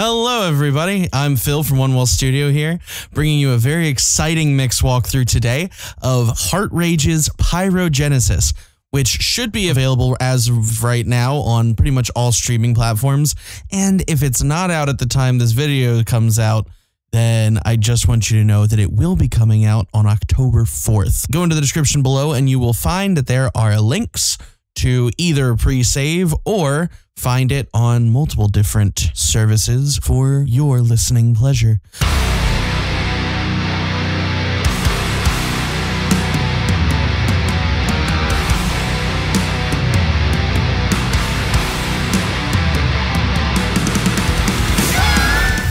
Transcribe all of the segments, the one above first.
Hello, everybody. I'm Phil from One Wall Studio here, bringing you a very exciting mix walkthrough today of HeartRage's Pyrogenesis, which should be available as of right now on pretty much all streaming platforms. And if it's not out at the time this video comes out, then I just want you to know that it will be coming out on October 4th. Go into the description below and you will find that there are links to either pre save or find it on multiple different services for your listening pleasure.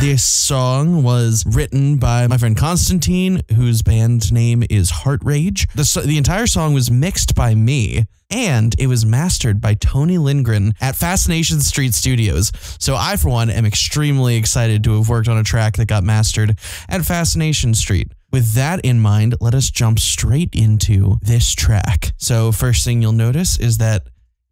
This song was written by my friend Constantin, whose band name is HeartRage. The, the entire song was mixed by me, and it was mastered by Tony Lindgren at Fascination Street Studios. So I, for one, am extremely excited to have worked on a track that got mastered at Fascination Street. With that in mind, let us jump straight into this track. So, first thing you'll notice is that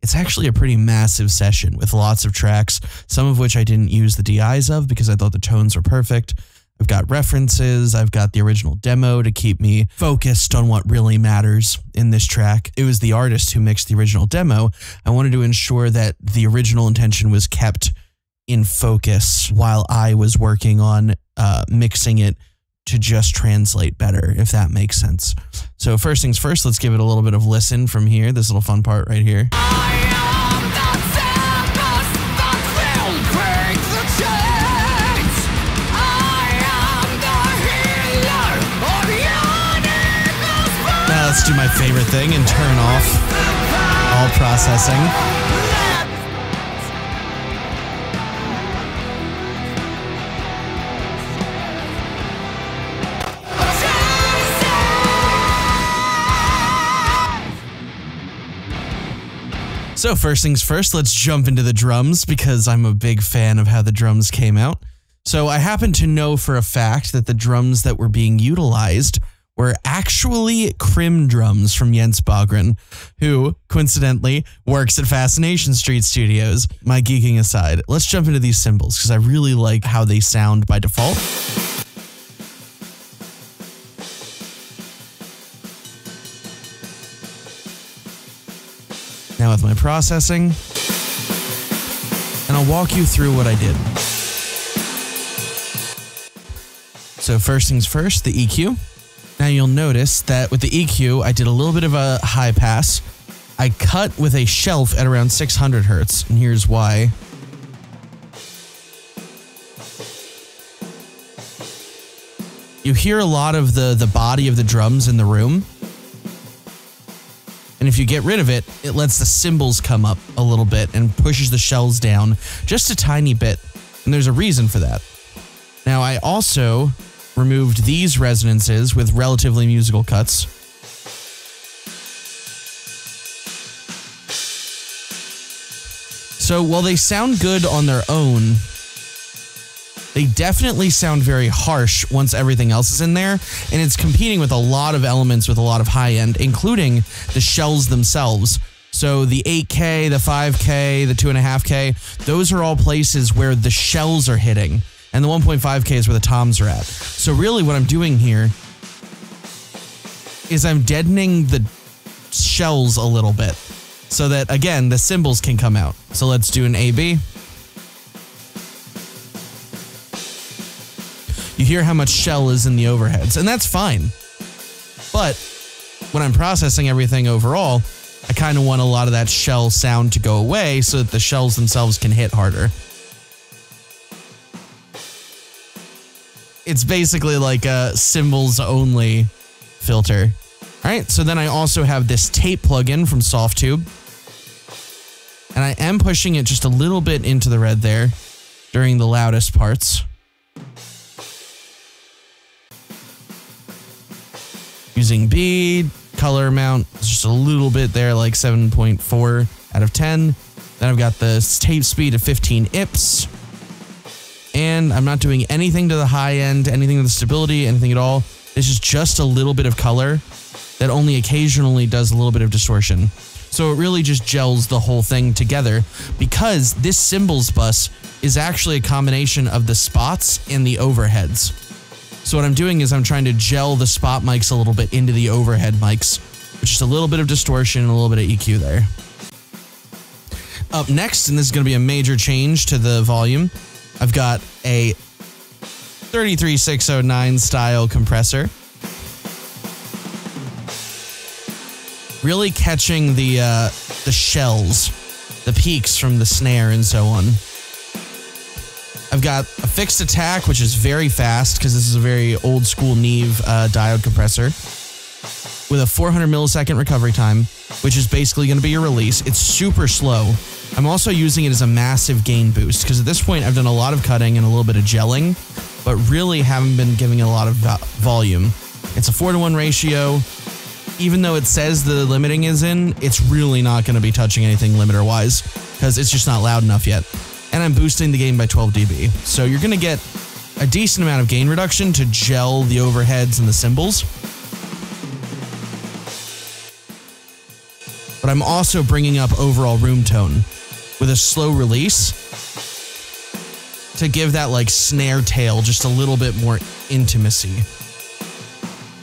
it's actually a pretty massive session with lots of tracks, some of which I didn't use the DIs of because I thought the tones were perfect. I've got references, I've got the original demo to keep me focused on what really matters in this track. It was the artist who mixed the original demo. I wanted to ensure that the original intention was kept in focus while I was working on uh, mixing it to just translate better, if that makes sense. So, first things first, let's give it a little bit of listen from here, this little fun part right here. Do my favorite thing and turn off all processing. So, first things first, let's jump into the drums because I'm a big fan of how the drums came out. So, I happen to know for a fact that the drums that were being utilized were actually Krimh drums from Jens Bogren, who coincidentally works at Fascination Street Studios. My geeking aside, let's jump into these cymbals because I really like how they sound by default. Now with my processing, and I'll walk you through what I did. So first things first, the EQ. Now you'll notice that with the EQ, I did a little bit of a high pass. I cut with a shelf at around 600 hertz, and here's why. You hear a lot of the the body of the drums in the room. And if you get rid of it, it lets the cymbals come up a little bit and pushes the shells down just a tiny bit. And there's a reason for that. Now, I also removed these resonances with relatively musical cuts. So while they sound good on their own, they definitely sound very harsh once everything else is in there. And it's competing with a lot of elements with a lot of high end, including the shells themselves. So the 8K, the 5K, the 2.5K, those are all places where the shells are hitting. And the 1.5K is where the toms are at. So really what I'm doing here is I'm deadening the shells a little bit so that again the cymbals can come out. So let's do an AB. You hear how much shell is in the overheads, and that's fine. But when I'm processing everything overall, I kind of want a lot of that shell sound to go away so that the shells themselves can hit harder. It's basically like a cymbals only filter. All right, so then I also have this tape plugin from Softube. And I am pushing it just a little bit into the red there during the loudest parts. Using bead, color amount, just a little bit there, like 7.4 out of 10. Then I've got the tape speed of 15 IPS. And I'm not doing anything to the high end, anything to the stability, anything at all. This is just a little bit of color that only occasionally does a little bit of distortion. So it really just gels the whole thing together because this cymbals bus is actually a combination of the spots and the overheads. So what I'm doing is I'm trying to gel the spot mics a little bit into the overhead mics, is a little bit of distortion and a little bit of EQ there. Up next, and this is going to be a major change to the volume, I've got a 33609 style compressor. Really catching the uh, the shells, the peaks from the snare and so on. I've got a fixed attack, which is very fast because this is a very old school Neve uh, diode compressor with a 400 millisecond recovery time, which is basically going to be your release. It's super slow. I'm also using it as a massive gain boost because at this point I've done a lot of cutting and a little bit of gelling, but really haven't been giving it a lot of volume. It's a 4 to 1 ratio. Even though it says the limiting is in, it's really not going to be touching anything limiter wise because it's just not loud enough yet. And I'm boosting the gain by 12 dB. So you're going to get a decent amount of gain reduction to gel the overheads and the cymbals. But I'm also bringing up overall room tone with a slow release to give that like snare tail just a little bit more intimacy.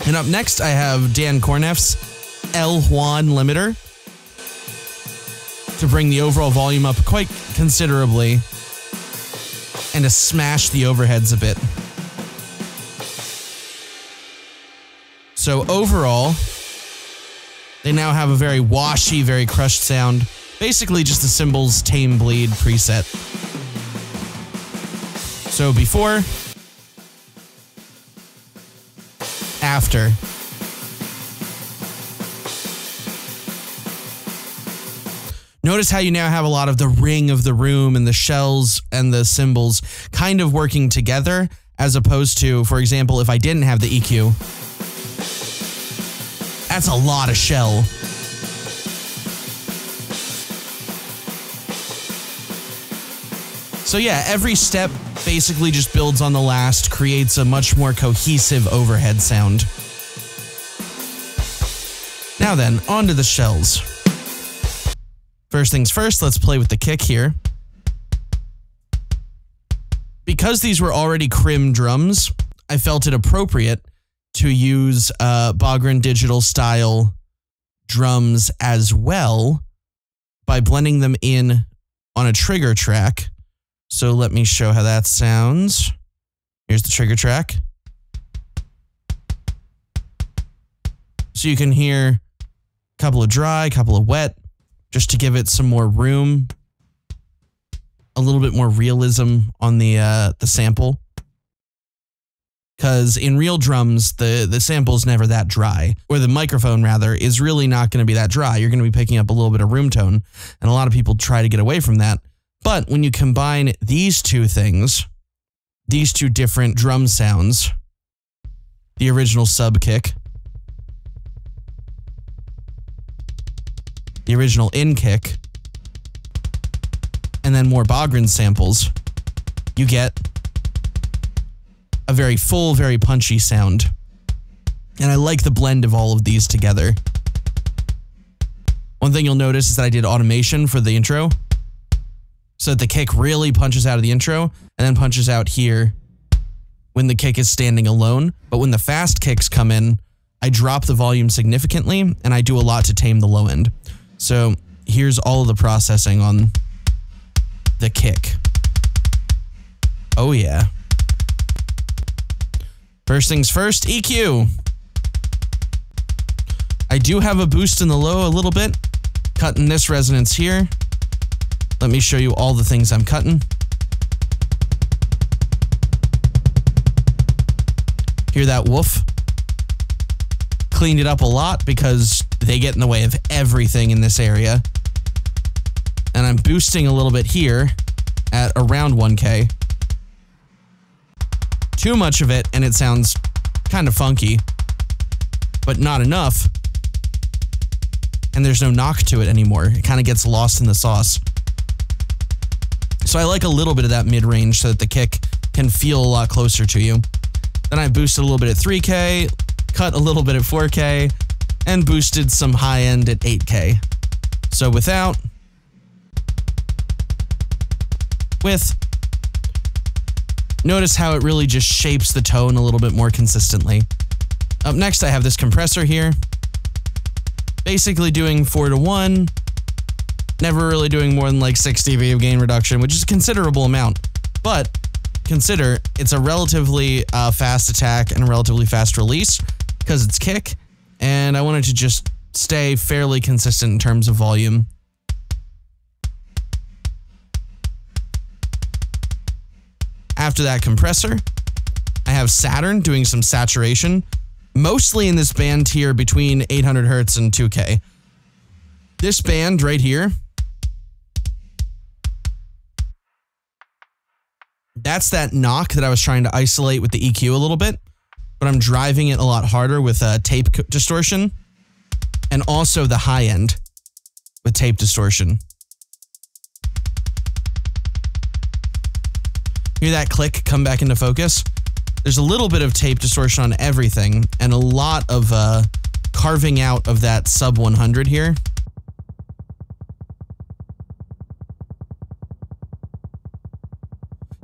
And up next, I have Dan Korneff's El Juan limiter to bring the overall volume up quite considerably and to smash the overheads a bit. So overall, they now have a very washy, very crushed sound. Basically just the cymbals tame bleed preset. So before, after. Notice how you now have a lot of the ring of the room and the shells and the cymbals kind of working together, as opposed to, for example, if I didn't have the EQ, that's a lot of shell. So yeah, every step basically just builds on the last, creates a much more cohesive overhead sound. Now then, on to the shells. First things first, let's play with the kick here. Because these were already Krimh drums, I felt it appropriate to use uh, Bogren digital style drums as well by blending them in on a trigger track so let me show how that sounds. Here's the trigger track. So you can hear a couple of dry, a couple of wet, just to give it some more room, a little bit more realism on the uh, the sample. Because in real drums, the the sample is never that dry, or the microphone rather is really not going to be that dry. You're going to be picking up a little bit of room tone, and a lot of people try to get away from that. But when you combine these two things, these two different drum sounds, the original sub kick, the original in kick, and then more Bogren samples, you get a very full, very punchy sound. And I like the blend of all of these together. One thing you'll notice is that I did automation for the intro so that the kick really punches out of the intro and then punches out here when the kick is standing alone. But when the fast kicks come in, I drop the volume significantly and I do a lot to tame the low end. So here's all of the processing on the kick. Oh, yeah. First things first, EQ. I do have a boost in the low a little bit, cutting this resonance here. Let me show you all the things I'm cutting. Hear that woof? Cleaned it up a lot because they get in the way of everything in this area. And I'm boosting a little bit here at around 1K. Too much of it and it sounds kind of funky, but not enough. And there's no knock to it anymore. It kind of gets lost in the sauce. So I like a little bit of that mid range so that the kick can feel a lot closer to you. Then I boosted a little bit at 3K, cut a little bit at 4K, and boosted some high end at 8K. So without, with, Notice how it really just shapes the tone a little bit more consistently. Up next, I have this compressor here. Basically doing 4 to 1, never really doing more than like 6 dB of gain reduction, which is a considerable amount. But consider it's a relatively uh, fast attack and a relatively fast release because it's kick, and I wanted to just stay fairly consistent in terms of volume. After that compressor, I have Saturn doing some saturation, mostly in this band here between 800 hertz and 2K. This band right here, that's that knock that I was trying to isolate with the EQ a little bit, but I'm driving it a lot harder with a tape distortion and also the high end with tape distortion. Hear that click come back into focus? There's a little bit of tape distortion on everything and a lot of uh, carving out of that sub 100 here.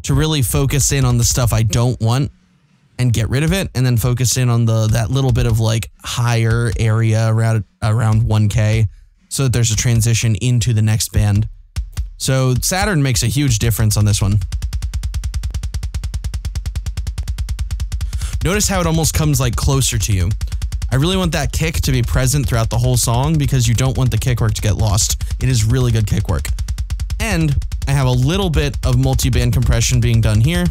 To really focus in on the stuff I don't want and get rid of it and then focus in on the that little bit of like higher area around around 1k so that there's a transition into the next band. So Saturn makes a huge difference on this one. Notice how it almost comes like closer to you. I really want that kick to be present throughout the whole song because you don't want the kick work to get lost. It is really good kick work. And I have a little bit of multi-band compression being done here.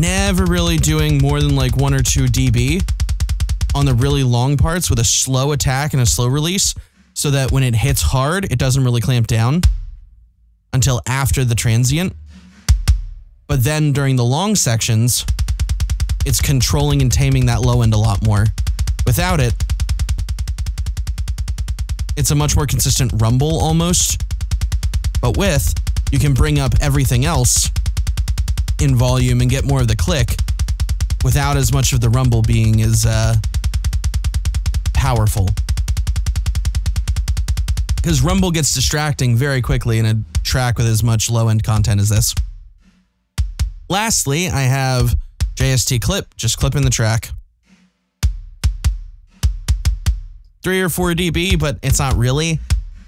Never really doing more than like 1 or 2 dB on the really long parts with a slow attack and a slow release so that when it hits hard, it doesn't really clamp down until after the transient. But then during the long sections, it's controlling and taming that low end a lot more. Without it, it's a much more consistent rumble almost. But with, you can bring up everything else in volume and get more of the click without as much of the rumble being as uh, powerful. Because rumble gets distracting very quickly in a track with as much low end content as this. Lastly, I have JST clip, just clipping the track. Three or four dB, but it's not really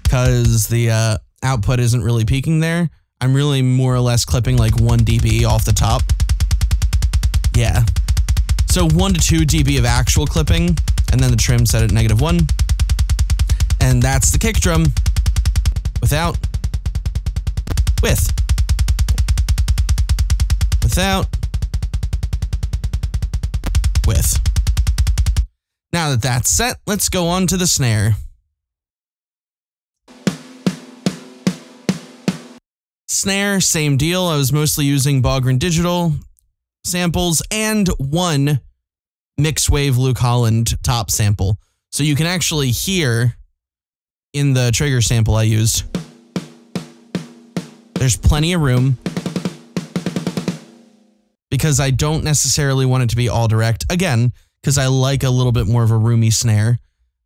because the uh, output isn't really peaking there. I'm really more or less clipping like one dB off the top. Yeah. So one to two dB of actual clipping, and then the trim set at negative one. And that's the kick drum without, with without, with. Now that that's set, let's go on to the snare. Snare, same deal. I was mostly using Bogren Digital samples and one Mixwave Luke Holland top sample. So you can actually hear in the trigger sample I used, there's plenty of room because I don't necessarily want it to be all direct. Again, because I like a little bit more of a roomy snare.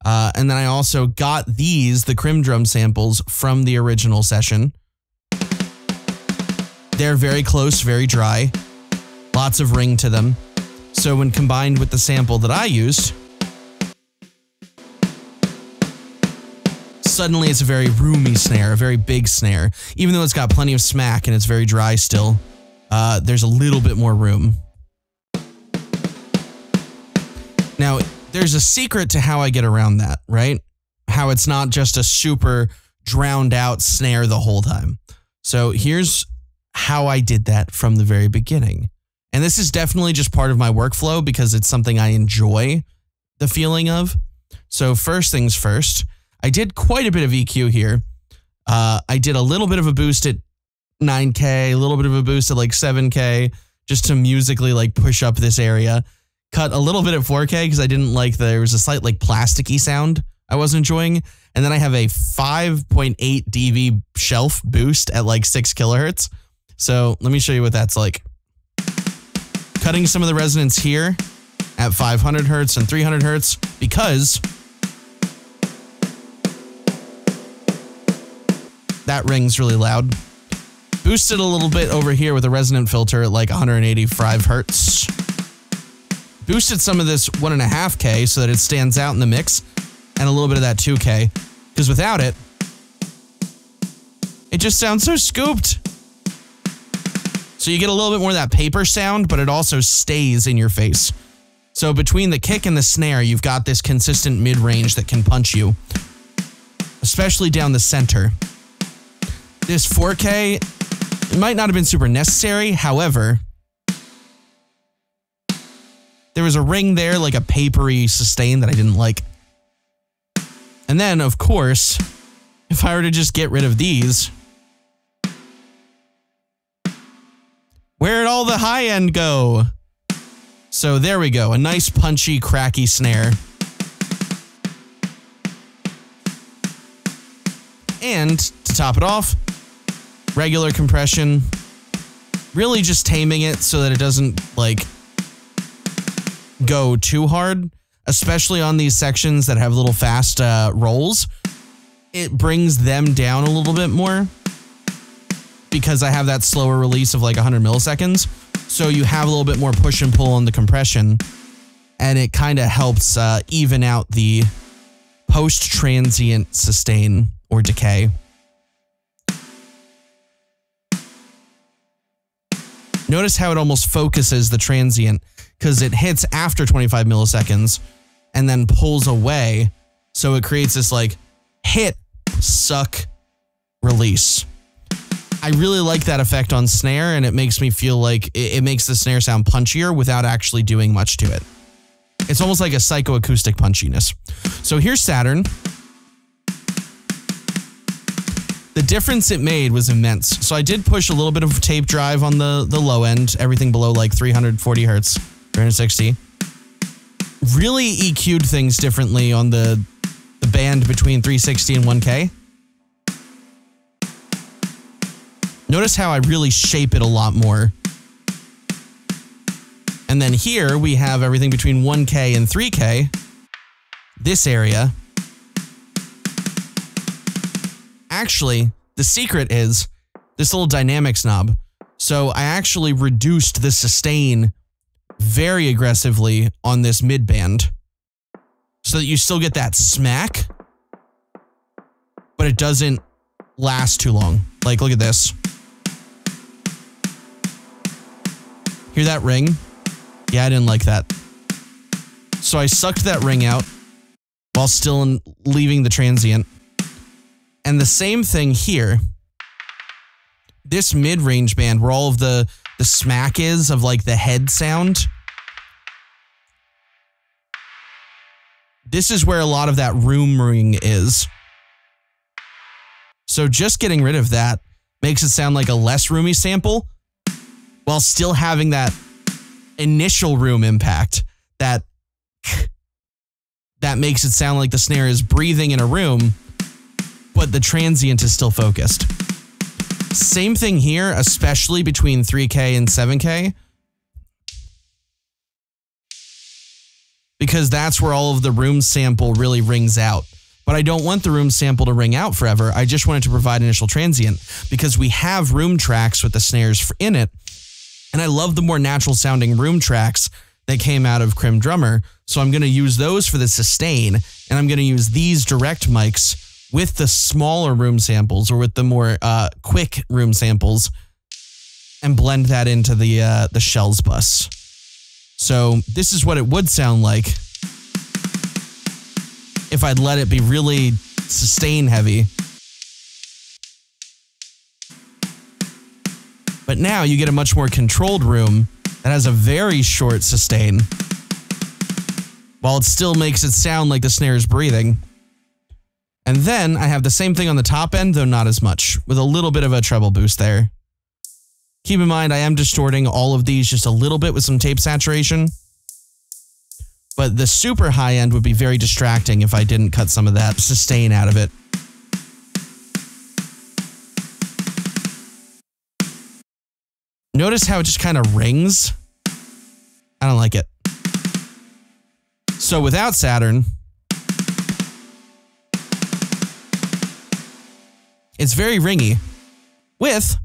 Uh, and then I also got these, the Krimh Drum samples from the original session. They're very close, very dry, lots of ring to them. So when combined with the sample that I used, suddenly it's a very roomy snare, a very big snare, even though it's got plenty of smack and it's very dry still uh, there's a little bit more room. Now, there's a secret to how I get around that, right? How it's not just a super drowned out snare the whole time. So here's how I did that from the very beginning. And this is definitely just part of my workflow because it's something I enjoy the feeling of. So, first things first, I did quite a bit of EQ here. Uh, I did a little bit of a boost at 9K, a little bit of a boost at like 7K, just to musically like push up this area. Cut a little bit at 4K because I didn't like the, there was a slight like plasticky sound I was enjoying. And then I have a 5.8 dB shelf boost at like 6 kilohertz. So let me show you what that's like. Cutting some of the resonance here at 500 hertz and 300 hertz because that rings really loud. Boosted a little bit over here with a resonant filter at like 185 hertz. Boosted some of this 1.5K so that it stands out in the mix, and a little bit of that 2K. Because without it, it just sounds so scooped. So you get a little bit more of that paper sound, but it also stays in your face. So between the kick and the snare, you've got this consistent mid range that can punch you, especially down the center. This 4K it might not have been super necessary. However, there was a ring there, like a papery sustain that I didn't like. And then, of course, if I were to just get rid of these, where'd all the high end go? So there we go, a nice punchy, cracky snare. And to top it off, regular compression, really just taming it so that it doesn't like go too hard, especially on these sections that have little fast uh, rolls. It brings them down a little bit more because I have that slower release of like 100 milliseconds. So you have a little bit more push and pull on the compression, and it kind of helps uh, even out the post transient sustain or decay. Notice how it almost focuses the transient because it hits after 25 milliseconds and then pulls away. So it creates this like hit, suck, release. I really like that effect on snare, and it makes me feel like it, it makes the snare sound punchier without actually doing much to it. It's almost like a psychoacoustic punchiness. So here's Saturn. The difference it made was immense. So I did push a little bit of tape drive on the, the low end, everything below like 340 hertz, 360. Really EQ'd things differently on the, the band between 360 and 1K. Notice how I really shape it a lot more. And then here we have everything between 1K and 3K. This area actually, the secret is this little dynamics knob. So I actually reduced the sustain very aggressively on this mid band so that you still get that smack, but it doesn't last too long. Like, look at this. Hear that ring? Yeah, I didn't like that. So I sucked that ring out while still leaving the transient. And the same thing here. This mid-range band where all of the the smack is of like the head sound. This is where a lot of that room ring is. So just getting rid of that makes it sound like a less roomy sample while still having that initial room impact that that makes it sound like the snare is breathing in a room but the transient is still focused. Same thing here, especially between 3K and 7K. Because that's where all of the room sample really rings out. But I don't want the room sample to ring out forever. I just want it to provide initial transient because we have room tracks with the snares in it. And I love the more natural sounding room tracks that came out of Krimh Drummer. So I'm going to use those for the sustain and I'm going to use these direct mics with the smaller room samples or with the more uh, quick room samples and blend that into the uh, the shells bus. So this is what it would sound like if I'd let it be really sustain heavy. But now you get a much more controlled room that has a very short sustain while it still makes it sound like the snare is breathing. And then I have the same thing on the top end, though not as much, with a little bit of a treble boost there. Keep in mind, I am distorting all of these just a little bit with some tape saturation. But the super high end would be very distracting if I didn't cut some of that sustain out of it. Notice how it just kind of rings? I don't like it. So without Saturn, it's very ringy. With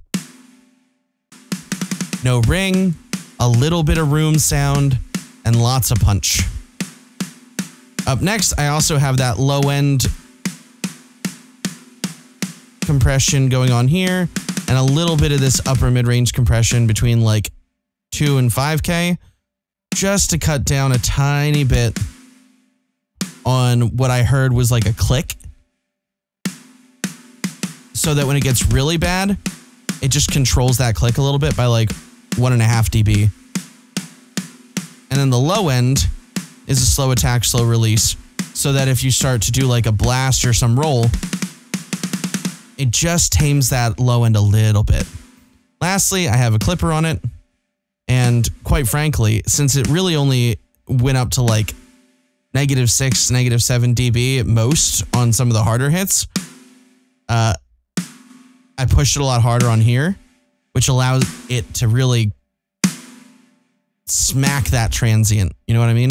no ring, a little bit of room sound, and lots of punch. Up next, I also have that low end compression going on here and a little bit of this upper mid range compression between like 2 and 5K just to cut down a tiny bit on what I heard was like a click. So that when it gets really bad, it just controls that click a little bit by like one and a half dB. And then the low end is a slow attack, slow release. So that if you start to do like a blast or some roll, it just tames that low end a little bit. Lastly, I have a clipper on it. And quite frankly, since it really only went up to like negative six, negative seven dB at most on some of the harder hits, uh, I pushed it a lot harder on here, which allows it to really smack that transient. You know what I mean?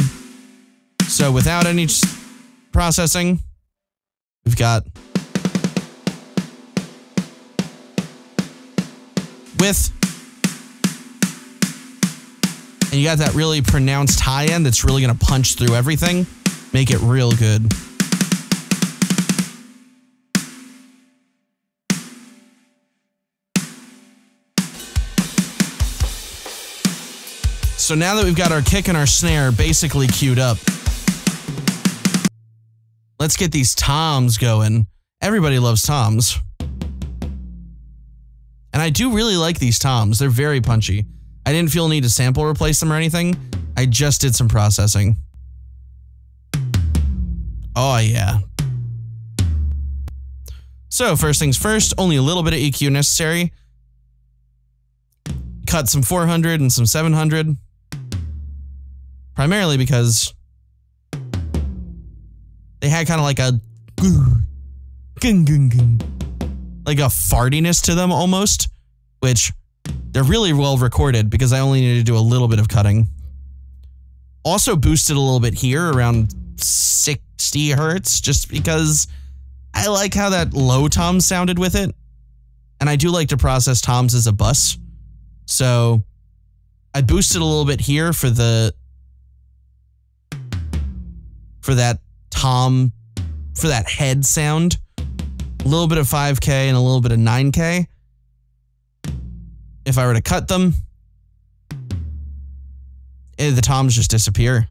So without any processing, we've got with and you got that really pronounced high end that's really going to punch through everything, make it real good. So now that we've got our kick and our snare basically queued up, let's get these toms going. Everybody loves toms. And I do really like these toms. They're very punchy. I didn't feel need to sample replace them or anything. I just did some processing. Oh, yeah. So, first things first, only a little bit of EQ necessary. Cut some 400 and some 700. Primarily because they had kind of like a like a fartiness to them almost, which they're really well recorded because I only needed to do a little bit of cutting. Also boosted a little bit here around 60 hertz just because I like how that low tom sounded with it. And I do like to process toms as a bus. So I boosted a little bit here for the for that tom for that head sound. A little bit of 5K and a little bit of 9K. If I were to cut them, eh, the toms just disappear.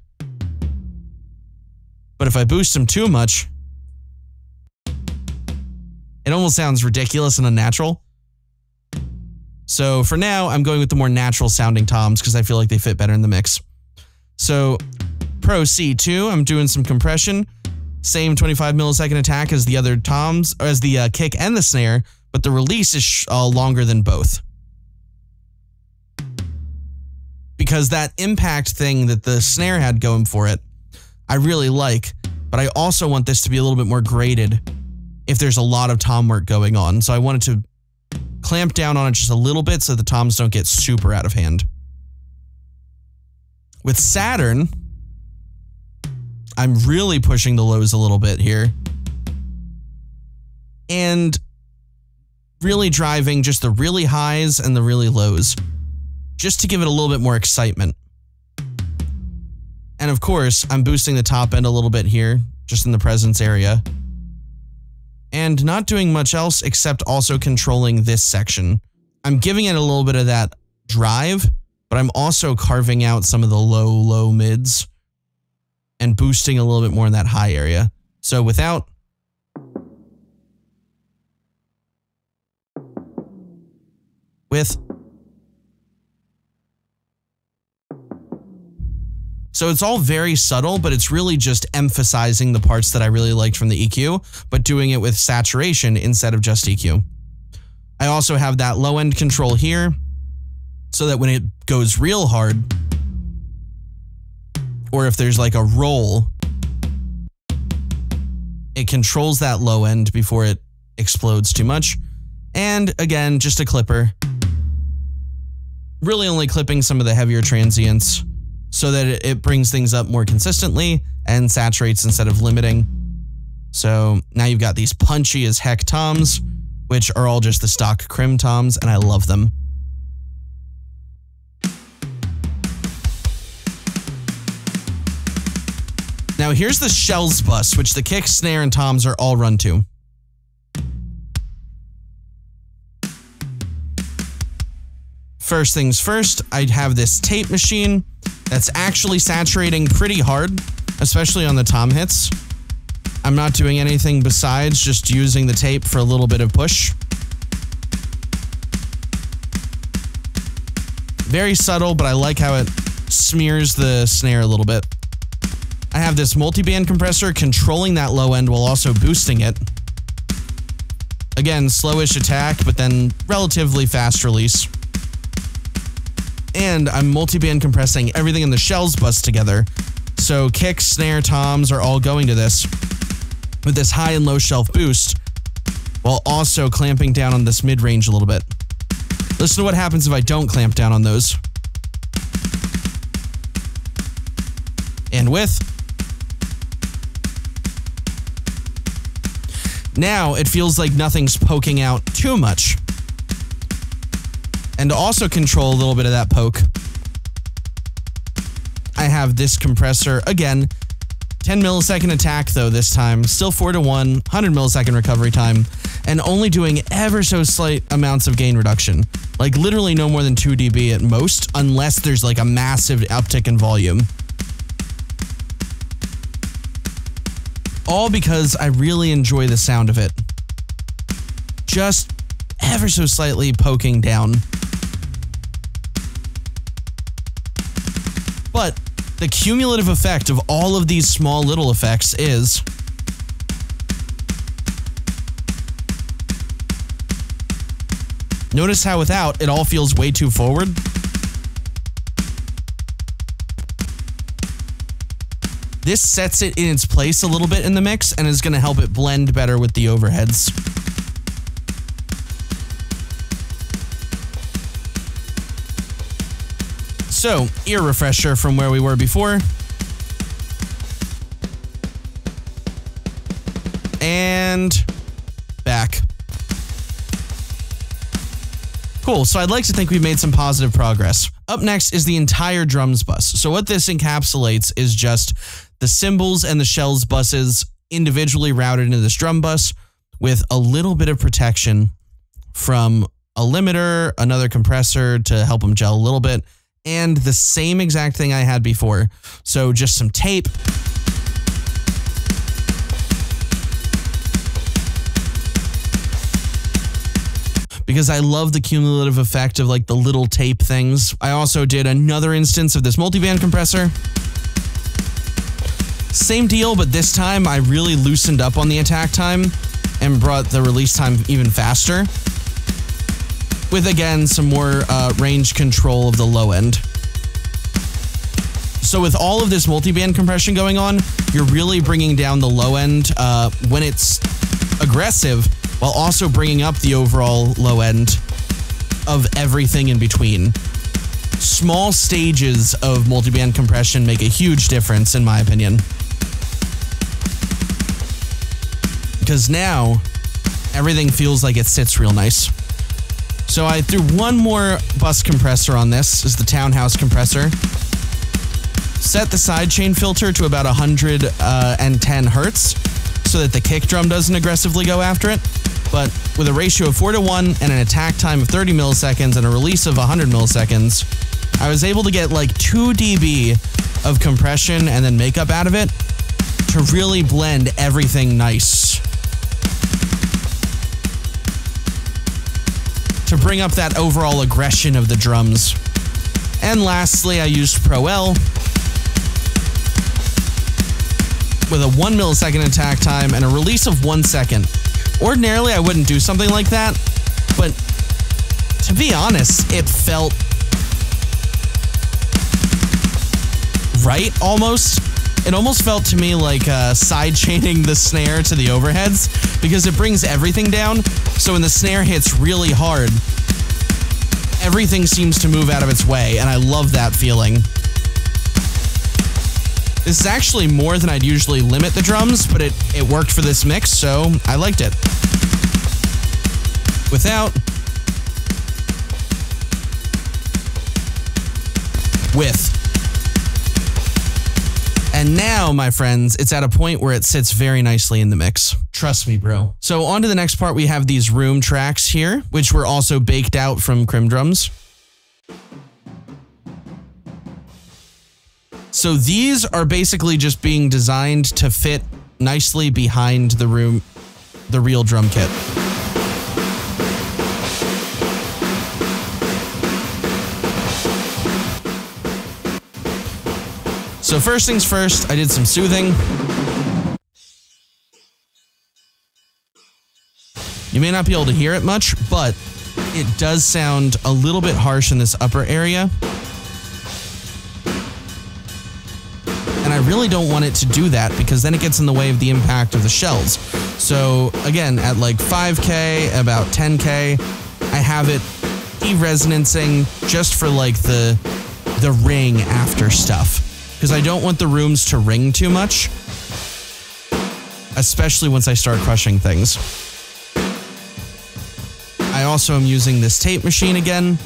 But if I boost them too much, it almost sounds ridiculous and unnatural. So for now, I'm going with the more natural sounding toms because I feel like they fit better in the mix. So Pro C2, I'm doing some compression. Same 25 millisecond attack as the other toms, as the uh, kick and the snare, but the release is uh, longer than both. Because that impact thing that the snare had going for it, I really like, but I also want this to be a little bit more graded if there's a lot of tom work going on. So I wanted to clamp down on it just a little bit so the toms don't get super out of hand. With Saturn, I'm really pushing the lows a little bit here. And really driving just the really highs and the really lows, just to give it a little bit more excitement. And of course, I'm boosting the top end a little bit here, just in the presence area. And not doing much else except also controlling this section. I'm giving it a little bit of that drive, but I'm also carving out some of the low, low mids and boosting a little bit more in that high area. So without with So it's all very subtle, but it's really just emphasizing the parts that I really liked from the EQ, but doing it with saturation instead of just EQ. I also have that low end control here so that when it goes real hard, or if there's like a roll, it controls that low end before it explodes too much. And again, just a clipper. Really only clipping some of the heavier transients so that it brings things up more consistently and saturates instead of limiting. So now you've got these punchy as heck toms, which are all just the stock Krimh toms, and I love them. Now here's the shells bus, which the kick, snare, and toms are all run to. First things first, I have this tape machine that's actually saturating pretty hard, especially on the tom hits. I'm not doing anything besides just using the tape for a little bit of push. Very subtle, but I like how it smears the snare a little bit. I have this multi-band compressor controlling that low end while also boosting it. Again, slowish attack, but then relatively fast release and I'm multi-band compressing everything in the shells bus together. So kick, snare, toms are all going to this with this high and low shelf boost while also clamping down on this mid-range a little bit. Listen to what happens if I don't clamp down on those. And with. Now it feels like nothing's poking out too much and to also control a little bit of that poke, I have this compressor again. 10 millisecond attack though this time, still 4 to 1, 100 millisecond recovery time, and only doing ever so slight amounts of gain reduction. Like literally no more than 2 dB at most, unless there's like a massive uptick in volume. All because I really enjoy the sound of it. Just ever so slightly poking down. But the cumulative effect of all of these small little effects is Notice how without, it all feels way too forward. This sets it in its place a little bit in the mix and is going to help it blend better with the overheads. So, ear refresher from where we were before. And back. Cool, so I'd like to think we've made some positive progress. Up next is the entire drums bus. So, what this encapsulates is just the cymbals and the shells buses individually routed into this drum bus with a little bit of protection from a limiter, another compressor to help them gel a little bit, and the same exact thing I had before. So just some tape. Because I love the cumulative effect of like the little tape things. I also did another instance of this multiband compressor. Same deal, but this time I really loosened up on the attack time and brought the release time even faster with again some more uh, range control of the low end. So with all of this multi-band compression going on, you're really bringing down the low end uh, when it's aggressive, while also bringing up the overall low end of everything in between. Small stages of multi-band compression make a huge difference, in my opinion. Because now, everything feels like it sits real nice. So I threw one more bus compressor on this, is the townhouse compressor. Set the sidechain filter to about 110 uh, hertz so that the kick drum doesn't aggressively go after it. But with a ratio of 4 to 1 and an attack time of 30 milliseconds and a release of 100 milliseconds, I was able to get like 2 dB of compression and then makeup out of it to really blend everything nice. To bring up that overall aggression of the drums. And lastly, I used Pro L with a 1 millisecond attack time and a release of 1 second. Ordinarily, I wouldn't do something like that, but to be honest, it felt right almost. It almost felt to me like uh, side chaining the snare to the overheads because it brings everything down. So when the snare hits really hard, everything seems to move out of its way, and I love that feeling. This is actually more than I'd usually limit the drums, but it, it worked for this mix, so I liked it. Without. With. And now, my friends, it's at a point where it sits very nicely in the mix. Trust me, bro. So, on to the next part, we have these room tracks here, which were also baked out from Krimh Drums. So, these are basically just being designed to fit nicely behind the room, the real drum kit. So first things first, I did some soothing. You may not be able to hear it much, but it does sound a little bit harsh in this upper area. And I really don't want it to do that because then it gets in the way of the impact of the shells. So again, at like 5K, about 10K, I have it de-resonancing just for like the the ring after stuff because I don't want the rooms to ring too much, especially once I start crushing things. Also am using this tape machine again,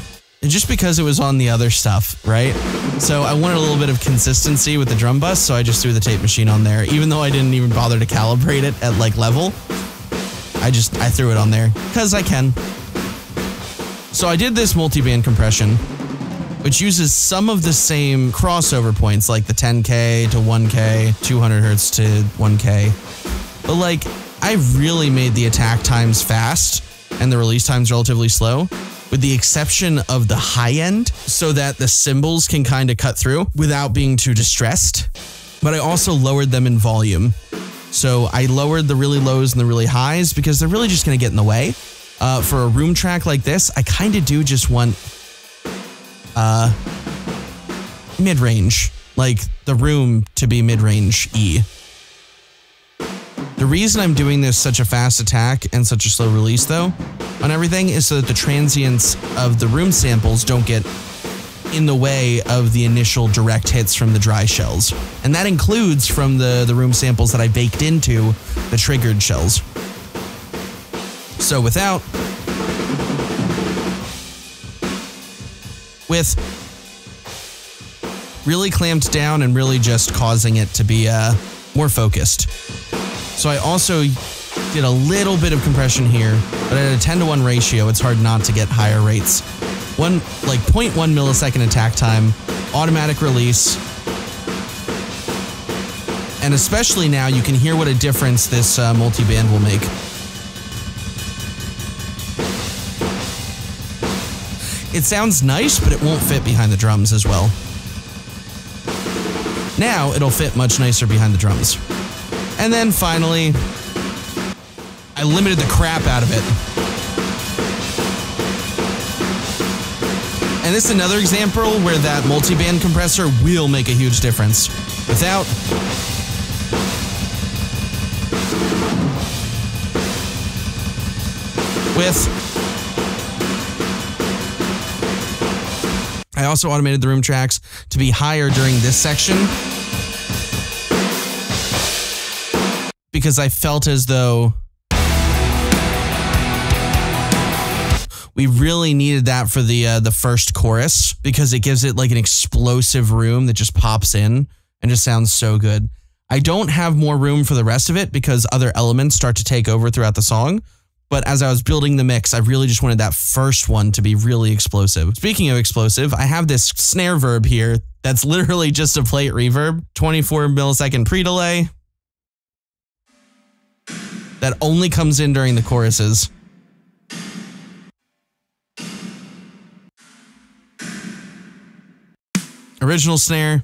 just because it was on the other stuff, right? So I wanted a little bit of consistency with the drum bus, so I just threw the tape machine on there, even though I didn't even bother to calibrate it at like level. I just I threw it on there because I can. So I did this multi-band compression which uses some of the same crossover points like the 10K to 1K, 200 hertz to 1K. But like, I really made the attack times fast and the release times relatively slow, with the exception of the high end, so that the cymbals can kind of cut through without being too distressed. But I also lowered them in volume. So I lowered the really lows and the really highs because they're really just going to get in the way. Uh, for a room track like this, I kind of do just want uh, mid range, like the room to be mid range E. The reason I'm doing this such a fast attack and such a slow release, though, on everything is so that the transients of the room samples don't get in the way of the initial direct hits from the dry shells. And that includes from the, the room samples that I baked into the triggered shells. So without with really clamped down and really just causing it to be uh, more focused. So I also did a little bit of compression here, but at a 10 to 1 ratio, it's hard not to get higher rates. One like 0.1 millisecond attack time, automatic release. And especially now, you can hear what a difference this uh, multi-band will make. It sounds nice, but it won't fit behind the drums as well. Now it'll fit much nicer behind the drums. And then finally, I limited the crap out of it. And this is another example where that multi-band compressor will make a huge difference. Without, with I also automated the room tracks to be higher during this section because I felt as though we really needed that for the uh, the first chorus because it gives it like an explosive room that just pops in and just sounds so good. I don't have more room for the rest of it because other elements start to take over throughout the song. But as I was building the mix, I really just wanted that first one to be really explosive. Speaking of explosive, I have this snare verb here that's literally just a plate reverb, 24 millisecond pre delay that only comes in during the choruses. Original snare,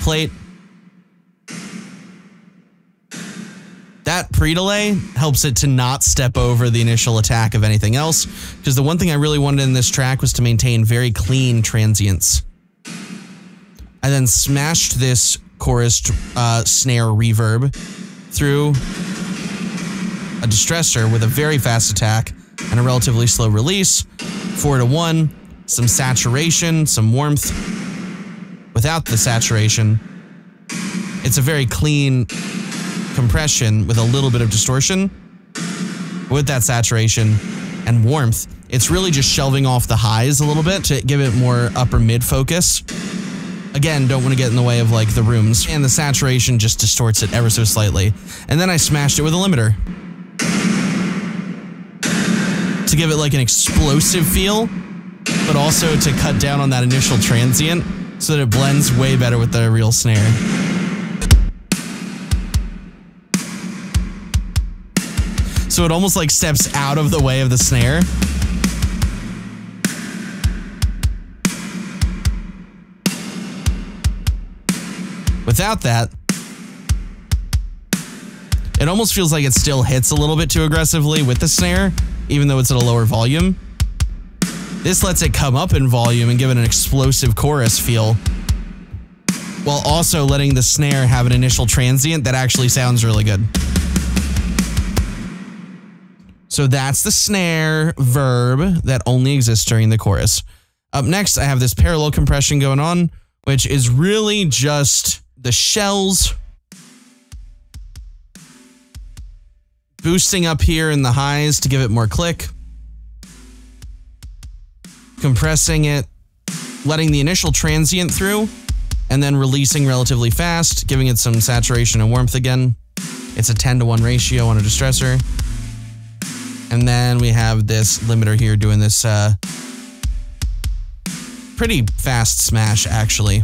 plate, that pre-delay helps it to not step over the initial attack of anything else because the one thing I really wanted in this track was to maintain very clean transients. I then smashed this chorus uh, snare reverb through a distressor with a very fast attack and a relatively slow release, 4 to 1, some saturation, some warmth. Without the saturation, it's a very clean compression with a little bit of distortion. With that saturation and warmth, it's really just shelving off the highs a little bit to give it more upper mid focus. Again, don't want to get in the way of like the rooms. And the saturation just distorts it ever so slightly. And then I smashed it with a limiter. To give it like an explosive feel, but also to cut down on that initial transient so that it blends way better with the real snare. So it almost like steps out of the way of the snare. Without that, it almost feels like it still hits a little bit too aggressively with the snare, even though it's at a lower volume. This lets it come up in volume and give it an explosive chorus feel, while also letting the snare have an initial transient that actually sounds really good. So that's the snare verb that only exists during the chorus. Up next, I have this parallel compression going on, which is really just the shells boosting up here in the highs to give it more click, compressing it, letting the initial transient through, and then releasing relatively fast, giving it some saturation and warmth again. It's a 10 to 1 ratio on a distressor. And then we have this limiter here doing this uh, pretty fast smash, actually.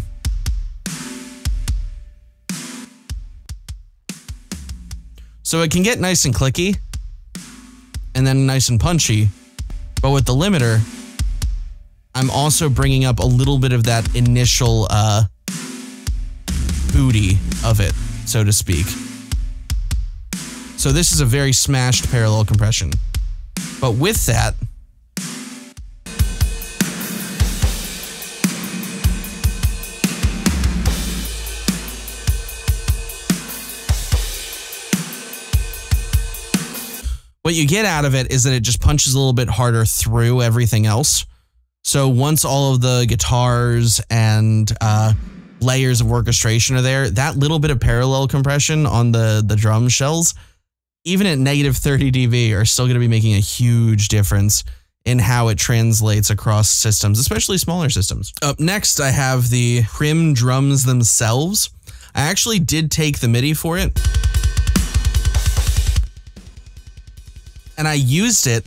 So it can get nice and clicky and then nice and punchy. But with the limiter, I'm also bringing up a little bit of that initial uh, booty of it, so to speak. So this is a very smashed parallel compression. But with that, what you get out of it is that it just punches a little bit harder through everything else. So once all of the guitars and uh, layers of orchestration are there, that little bit of parallel compression on the the drum shells, even at negative 30 dB, are still going to be making a huge difference in how it translates across systems, especially smaller systems. Up next, I have the Krimh drums themselves. I actually did take the MIDI for it. And I used it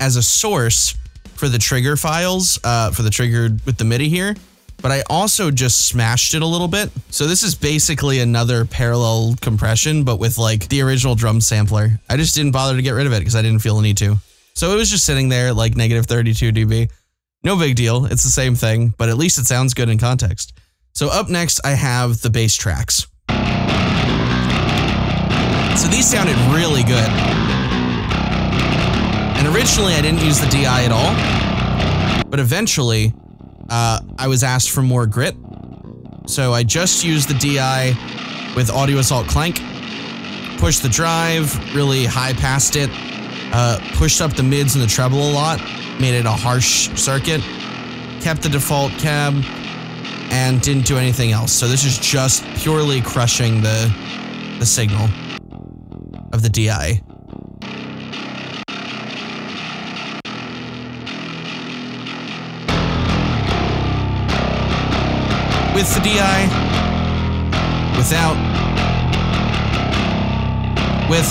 as a source for the trigger files, uh, for the trigger with the MIDI here. But I also just smashed it a little bit. So this is basically another parallel compression, but with like the original drum sampler. I just didn't bother to get rid of it because I didn't feel the need to. So it was just sitting there like negative 32 dB. No big deal. It's the same thing, but at least it sounds good in context. So up next, I have the bass tracks. So these sounded really good. And originally, I didn't use the DI at all, but eventually, uh, I was asked for more grit. So I just used the DI with Audio Assault Clank, pushed the drive, really high passed it, uh, pushed up the mids and the treble a lot, made it a harsh circuit, kept the default cab, and didn't do anything else. So this is just purely crushing the the signal of the DI. With the DI, without, with.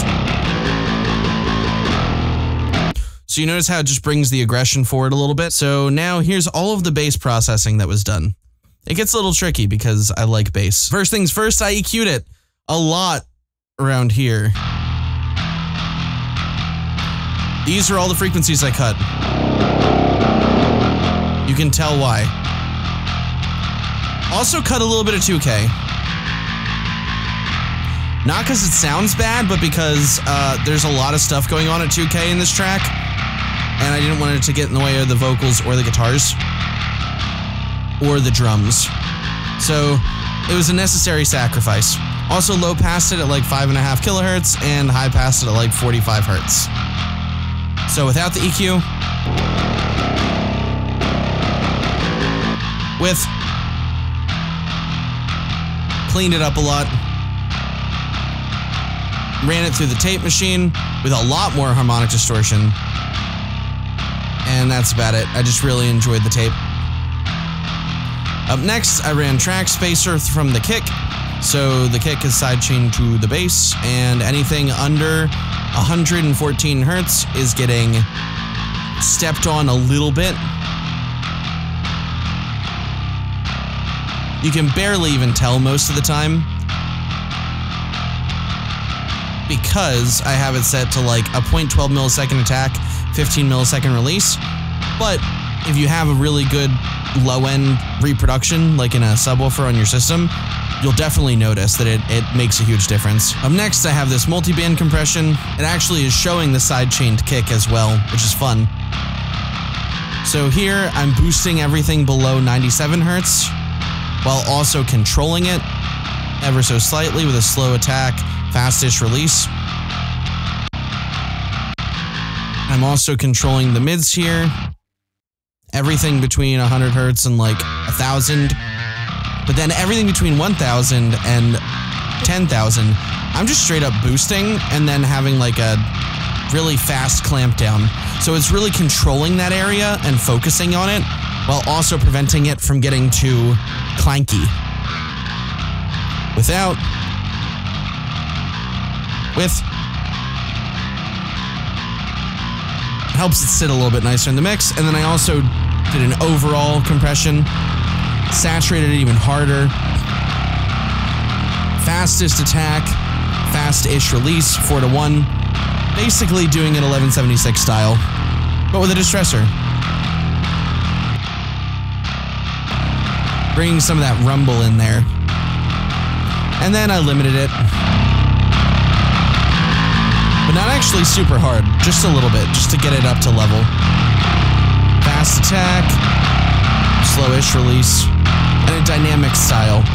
So you notice how it just brings the aggression forward a little bit. So now here's all of the bass processing that was done. It gets a little tricky because I like bass. First things first, I EQ'd it a lot around here. These are all the frequencies I cut. You can tell why. Also cut a little bit of 2K. Not because it sounds bad, but because uh, there's a lot of stuff going on at 2K in this track, and I didn't want it to get in the way of the vocals or the guitars or the drums. So it was a necessary sacrifice. Also low passed it at like 5.5 kilohertz and high passed it at like 45 hertz. So without the EQ, with cleaned it up a lot, ran it through the tape machine with a lot more harmonic distortion, and that's about it. I just really enjoyed the tape. Up next, I ran Trackspacer from the kick. So the kick is sidechained to the bass, and anything under 114 hertz is getting stepped on a little bit. You can barely even tell most of the time because I have it set to like a 0.12 millisecond attack, 15 millisecond release. But if you have a really good low end reproduction, like in a subwoofer on your system, you'll definitely notice that it, it makes a huge difference. Up next, I have this multi-band compression. It actually is showing the side-chained kick as well, which is fun. So here, I'm boosting everything below 97 hertz, while also controlling it ever so slightly with a slow attack, fastish release. I'm also controlling the mids here, everything between 100 hertz and like 1000 but then everything between 1000 and 10,000 I'm just straight up boosting and then having like a really fast clamp down so it's really controlling that area and focusing on it while also preventing it from getting too clanky without with helps it sit a little bit nicer in the mix. And then I also did an overall compression, saturated it even harder. Fastest attack, fast-ish release, 4 to 1. Basically doing an 1176 style, but with a distressor. Bringing some of that rumble in there. And then I limited it but not actually super hard, just a little bit, just to get it up to level. Fast attack, slowish release, and a dynamic style.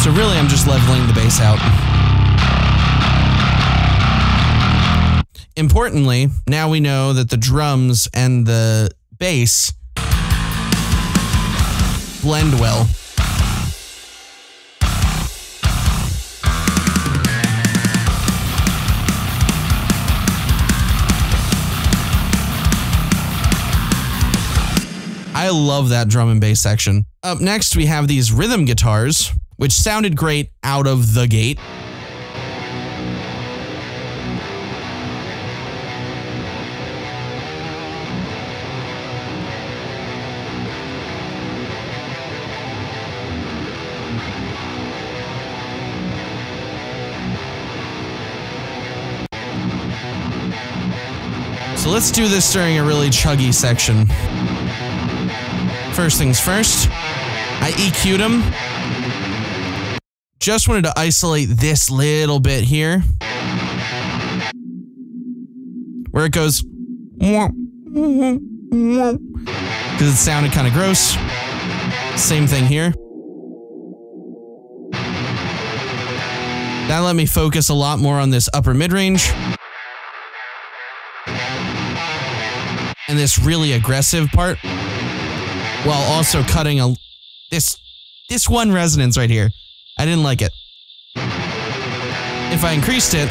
So really, I'm just leveling the bass out. Importantly, now we know that the drums and the bass blend well. I love that drum and bass section. Up next, we have these rhythm guitars, which sounded great out of the gate. Let's do this during a really chuggy section. First things first, I EQ'd him. Just wanted to isolate this little bit here. Where it goes. Because it sounded kind of gross. Same thing here. That let me focus a lot more on this upper mid And this really aggressive part while also cutting a this this one resonance right here. I didn't like it. If I increased it,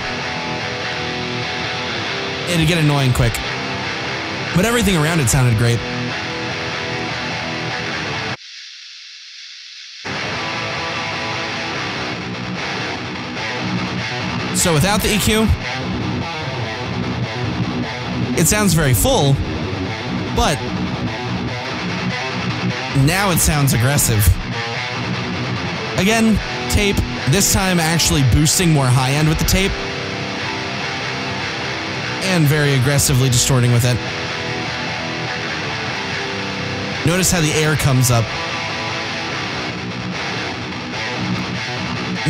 it'd get annoying quick. But everything around it sounded great. So without the EQ, it sounds very full, but now it sounds aggressive. Again, tape, this time actually boosting more high end with the tape. And very aggressively distorting with it. Notice how the air comes up.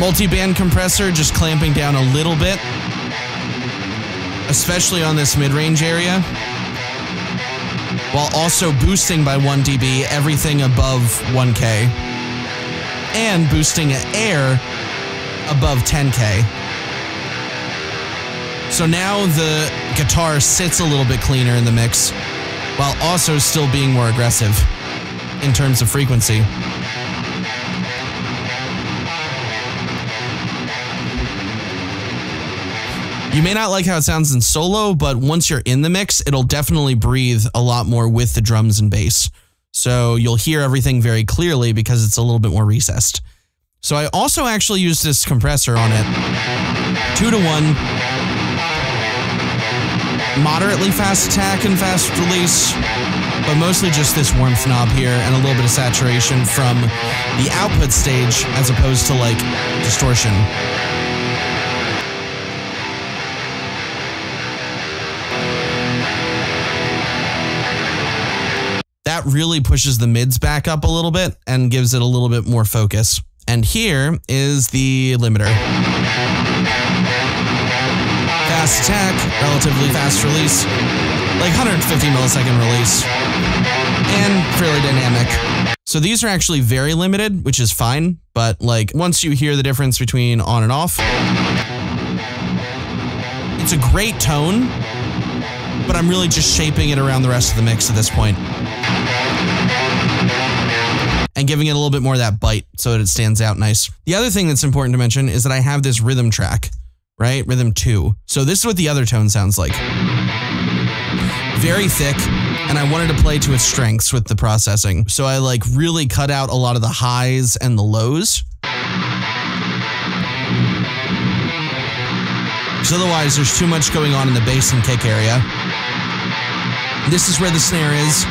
Multi-band compressor just clamping down a little bit. Especially on this mid-range area while also boosting by 1 dB everything above 1K and boosting air above 10K. So now the guitar sits a little bit cleaner in the mix while also still being more aggressive in terms of frequency. You may not like how it sounds in solo, but once you're in the mix, it'll definitely breathe a lot more with the drums and bass. So you'll hear everything very clearly because it's a little bit more recessed. So I also actually used this compressor on it. Two to one, moderately fast attack and fast release, but mostly just this warmth knob here and a little bit of saturation from the output stage as opposed to like distortion. That really pushes the mids back up a little bit and gives it a little bit more focus. And here is the limiter. Fast attack, relatively fast release, like 150 millisecond release, and fairly dynamic. So these are actually very limited, which is fine, but like once you hear the difference between on and off, it's a great tone, but I'm really just shaping it around the rest of the mix at this point and giving it a little bit more of that bite so that it stands out nice. The other thing that's important to mention is that I have this rhythm track, right? Rhythm two. So this is what the other tone sounds like. Very thick, and I wanted to play to its strengths with the processing. So I like really cut out a lot of the highs and the lows. Because otherwise, there's too much going on in the bass and kick area. This is where the snare is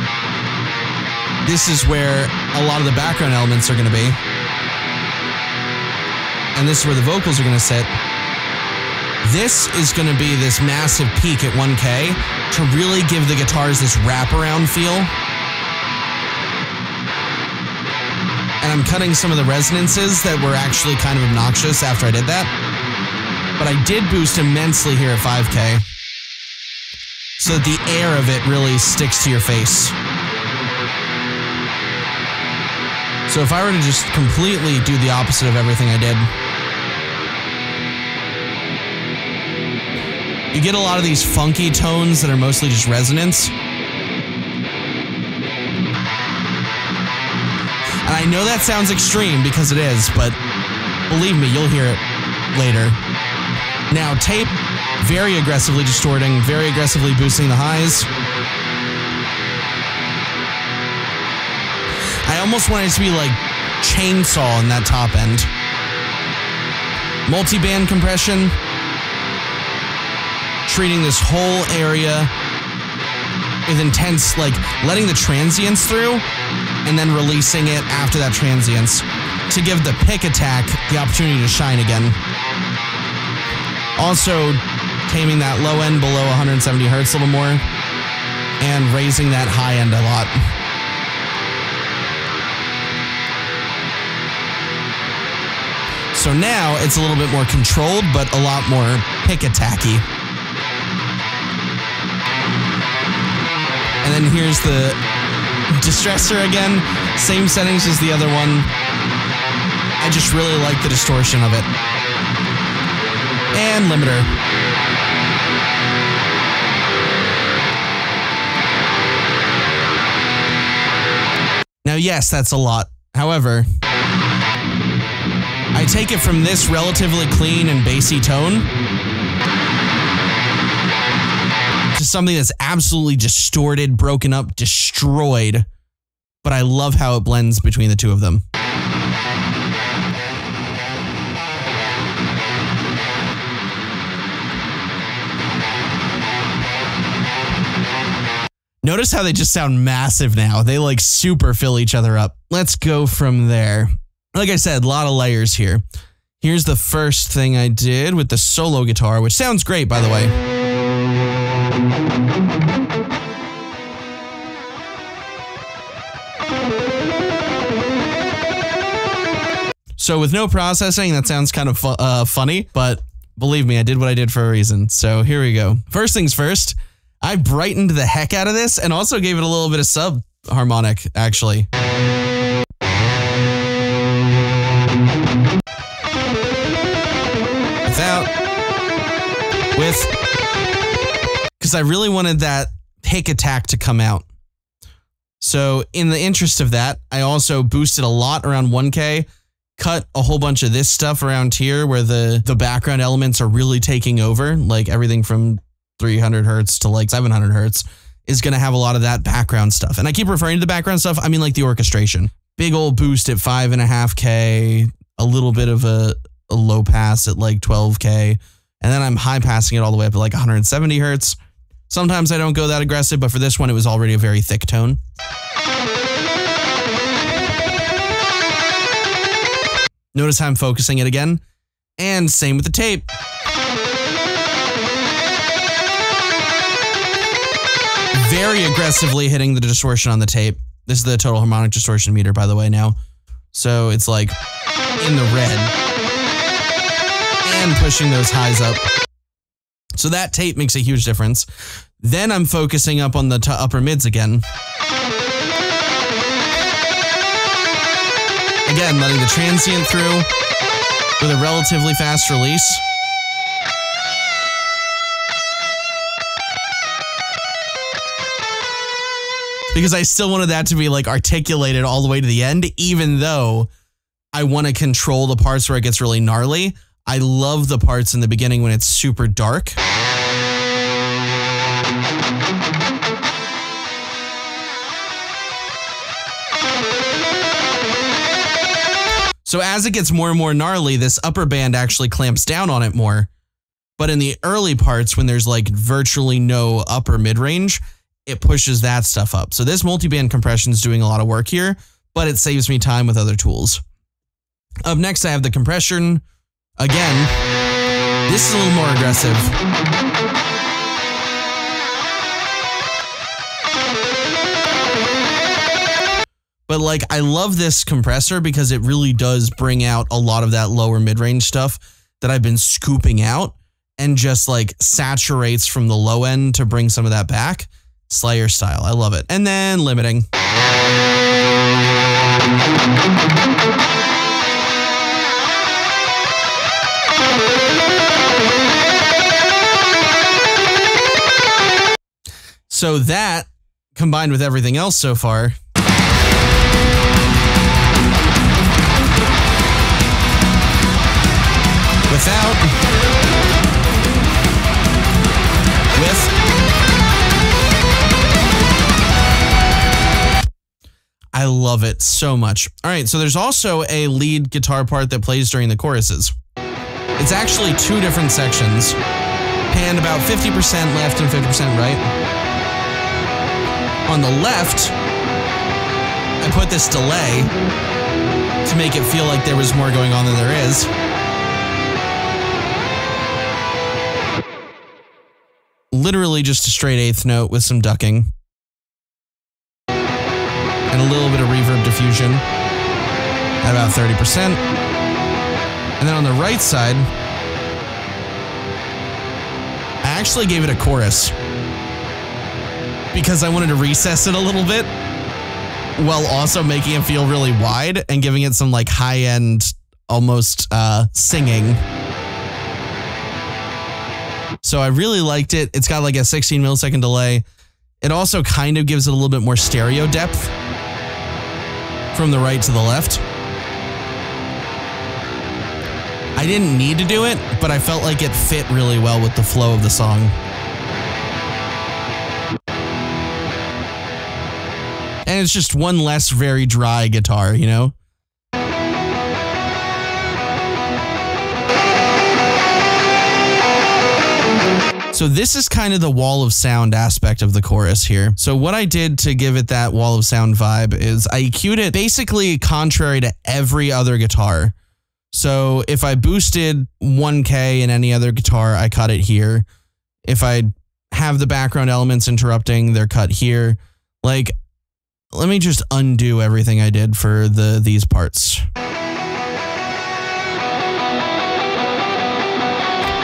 this is where a lot of the background elements are going to be. And this is where the vocals are going to sit. This is going to be this massive peak at 1K to really give the guitars this wraparound feel. And I'm cutting some of the resonances that were actually kind of obnoxious after I did that. But I did boost immensely here at 5K so that the air of it really sticks to your face. So if I were to just completely do the opposite of everything I did, you get a lot of these funky tones that are mostly just resonance. And I know that sounds extreme because it is, but believe me, you'll hear it later. Now, tape, very aggressively distorting, very aggressively boosting the highs. I almost want it to be like chainsaw in that top end. Multi-band compression, treating this whole area with intense, like letting the transients through and then releasing it after that transients to give the pick attack the opportunity to shine again. Also, taming that low end below 170 hertz a little more and raising that high end a lot. So now it's a little bit more controlled, but a lot more pick attacky. And then here's the distressor again. Same settings as the other one. I just really like the distortion of it. And limiter. Now, yes, that's a lot. However, I take it from this relatively clean and bassy tone to something that's absolutely distorted, broken up, destroyed. But I love how it blends between the two of them. Notice how they just sound massive now. They like super fill each other up. Let's go from there like I said, a lot of layers here. Here's the first thing I did with the solo guitar, which sounds great, by the way. So with no processing, that sounds kind of fu uh, funny, but believe me, I did what I did for a reason. So here we go. First things first, I brightened the heck out of this and also gave it a little bit of sub harmonic, actually. Without. With. Because I really wanted that pick attack to come out. So, in the interest of that, I also boosted a lot around 1K cut a whole bunch of this stuff around here where the the background elements are really taking over, like everything from 300 hertz to like 700 hertz is going to have a lot of that background stuff. And I keep referring to the background stuff. I mean like the orchestration. Big old boost at five and a half K, a little bit of a, a low pass at like 12K. And then I'm high passing it all the way up to like 170 hertz. Sometimes I don't go that aggressive, but for this one, it was already a very thick tone. Notice how I'm focusing it again. And same with the tape. Very aggressively hitting the distortion on the tape. This is the total harmonic distortion meter, by the way, now. So it's like in the red and pushing those highs up. So that tape makes a huge difference. Then I'm focusing up on the upper mids again. Again, letting the transient through with a relatively fast release. Because I still wanted that to be like articulated all the way to the end, even though I want to control the parts where it gets really gnarly. I love the parts in the beginning when it's super dark. So as it gets more and more gnarly, this upper band actually clamps down on it more. But in the early parts, when there's like virtually no upper mid range, it pushes that stuff up. So this multi-band compression is doing a lot of work here, but it saves me time with other tools. Up next, I have the compression. Again, this is a little more aggressive. But like, I love this compressor because it really does bring out a lot of that lower mid range stuff that I've been scooping out and just like saturates from the low end to bring some of that back. Slayer style. I love it. And then limiting. So that combined with everything else so far. Without. I love it so much. All right, so there's also a lead guitar part that plays during the choruses. It's actually two different sections, panned about 50% left and 50% right. On the left, I put this delay to make it feel like there was more going on than there is. Literally just a straight eighth note with some ducking and a little bit of reverb diffusion at about 30%. And then on the right side, I actually gave it a chorus because I wanted to recess it a little bit while also making it feel really wide and giving it some like high end, almost uh, singing. So I really liked it. It's got like a 16 millisecond delay. It also kind of gives it a little bit more stereo depth from the right to the left. I didn't need to do it, but I felt like it fit really well with the flow of the song. And it's just one less very dry guitar, you know? So this is kind of the wall of sound aspect of the chorus here. So what I did to give it that wall of sound vibe is I EQ'd it basically contrary to every other guitar. So if I boosted 1K in any other guitar, I cut it here. If I have the background elements interrupting, they're cut here. Like, let me just undo everything I did for the these parts.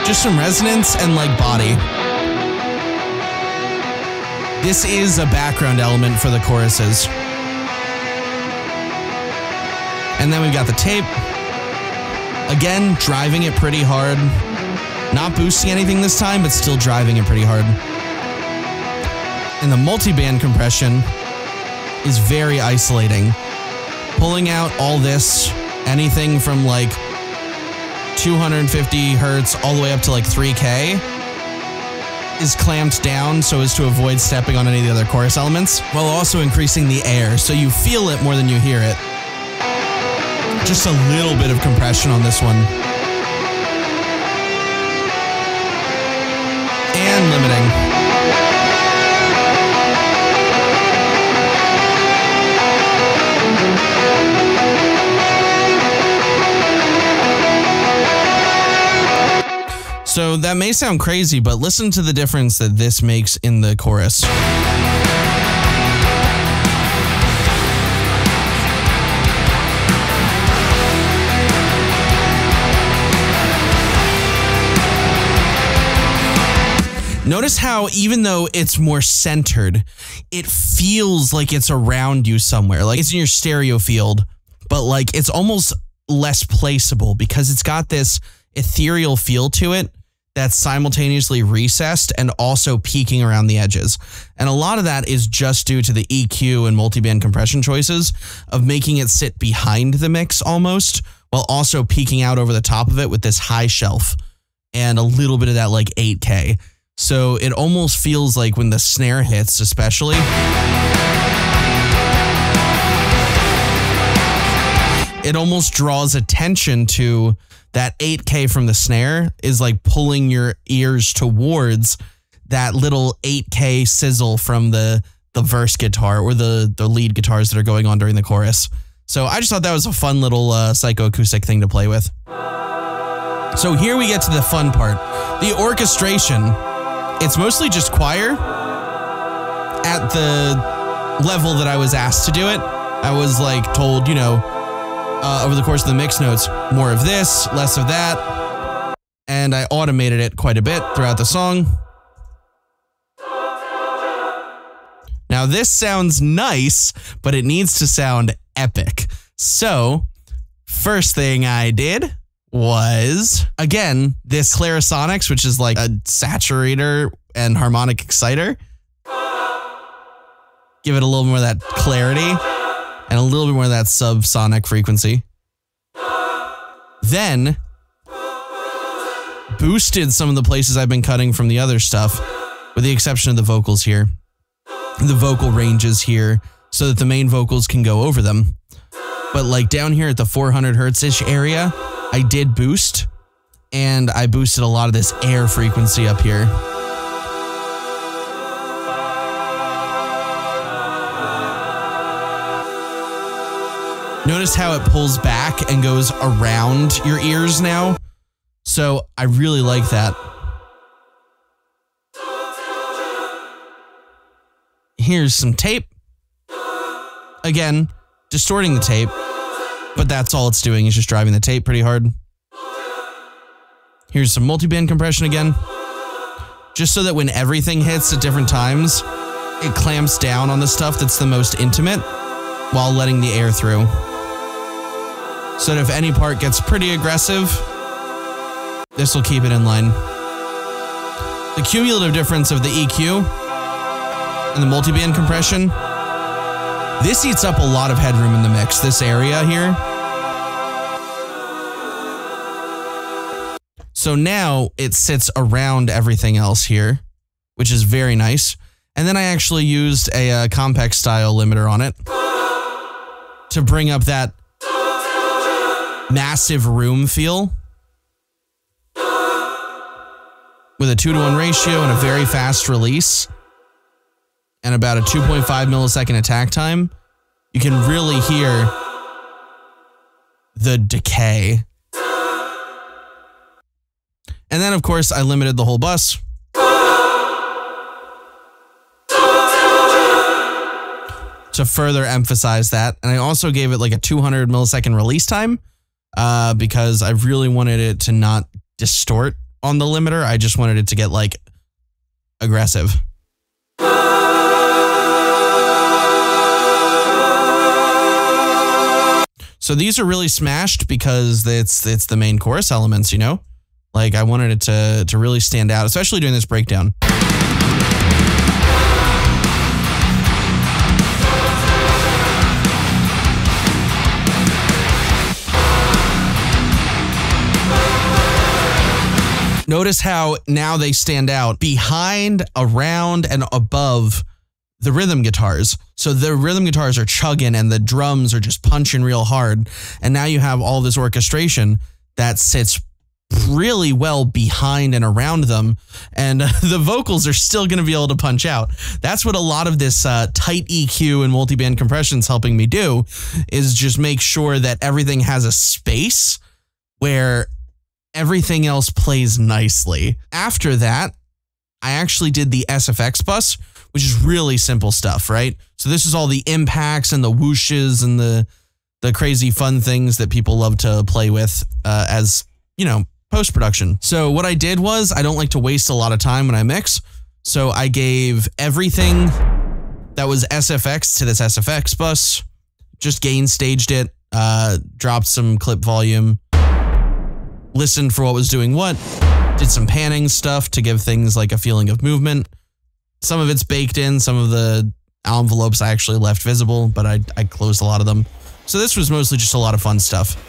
Just some resonance and like body. This is a background element for the choruses. And then we've got the tape. Again, driving it pretty hard. Not boosting anything this time, but still driving it pretty hard. And the multi-band compression is very isolating. Pulling out all this anything from like 250 hertz all the way up to like 3K is clamped down so as to avoid stepping on any of the other chorus elements while also increasing the air so you feel it more than you hear it. Just a little bit of compression on this one. And limiting. So that may sound crazy, but listen to the difference that this makes in the chorus. Notice how, even though it's more centered, it feels like it's around you somewhere. Like it's in your stereo field, but like it's almost less placeable because it's got this ethereal feel to it that's simultaneously recessed and also peaking around the edges. And a lot of that is just due to the EQ and multiband compression choices of making it sit behind the mix almost, while also peeking out over the top of it with this high shelf and a little bit of that like 8K. So it almost feels like when the snare hits, especially. It almost draws attention to that 8K from the snare is like pulling your ears towards that little 8K sizzle from the the verse guitar or the the lead guitars that are going on during the chorus. So I just thought that was a fun little uh, psychoacoustic thing to play with. So here we get to the fun part. The orchestration, it's mostly just choir at the level that I was asked to do it. I was like told, you know, uh, over the course of the mix notes, more of this, less of that. And I automated it quite a bit throughout the song. Now, this sounds nice, but it needs to sound epic. So, first thing I did was, again, this Clarisonics, which is like a saturator and harmonic exciter. Give it a little more of that clarity and a little bit more of that subsonic frequency. Then boosted some of the places I've been cutting from the other stuff, with the exception of the vocals here. The vocal ranges here, so that the main vocals can go over them. But like down here at the 400 hertz ish area, I did boost, and I boosted a lot of this air frequency up here. Notice how it pulls back and goes around your ears now. So I really like that. Here's some tape. Again, distorting the tape, but that's all it's doing is just driving the tape pretty hard. Here's some multiband compression again. Just so that when everything hits at different times, it clamps down on the stuff that's the most intimate while letting the air through so that if any part gets pretty aggressive, this will keep it in line. The cumulative difference of the EQ and the multiband compression, this eats up a lot of headroom in the mix, this area here. So now it sits around everything else here, which is very nice. And then I actually used a, uh, compact style limiter on it to bring up that massive room feel with a two to one ratio and a very fast release and about a 2.5 millisecond attack time, you can really hear the decay. And then, of course, I limited the whole bus. To further emphasize that. And I also gave it like a 200 millisecond release time uh, because I really wanted it to not distort on the limiter. I just wanted it to get like aggressive. So these are really smashed because it's it's the main chorus elements, you know? Like I wanted it to to really stand out, especially during this breakdown. Notice how now they stand out behind, around, and above the rhythm guitars. So the rhythm guitars are chugging and the drums are just punching real hard. And now you have all this orchestration that sits really well behind and around them. And the vocals are still going to be able to punch out. That's what a lot of this uh, tight EQ and multiband compression is helping me do is just make sure that everything has a space where everything else plays nicely. After that, I actually did the SFX bus, which is really simple stuff, right? So this is all the impacts and the whooshes and the the crazy fun things that people love to play with uh, as you know post production. So what I did was I don't like to waste a lot of time when I mix, so I gave everything that was SFX to this SFX bus, just gain staged it, uh, dropped some clip volume, listened for what was doing what, did some panning stuff to give things like a feeling of movement. Some of it's baked in, some of the envelopes I actually left visible, but I, I closed a lot of them. So this was mostly just a lot of fun stuff.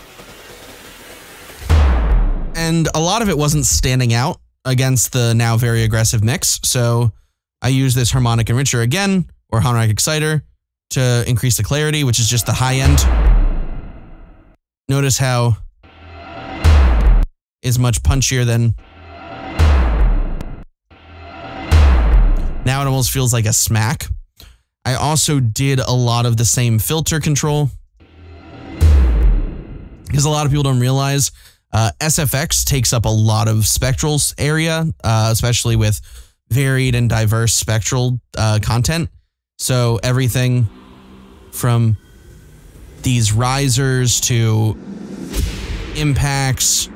And a lot of it wasn't standing out against the now very aggressive mix. So I used this harmonic enricher again, or harmonic exciter, to increase the clarity, which is just the high end. Notice how is much punchier than now it almost feels like a smack. I also did a lot of the same filter control because a lot of people don't realize uh, SFX takes up a lot of spectral area, uh, especially with varied and diverse spectral uh, content. So everything from these risers to impacts,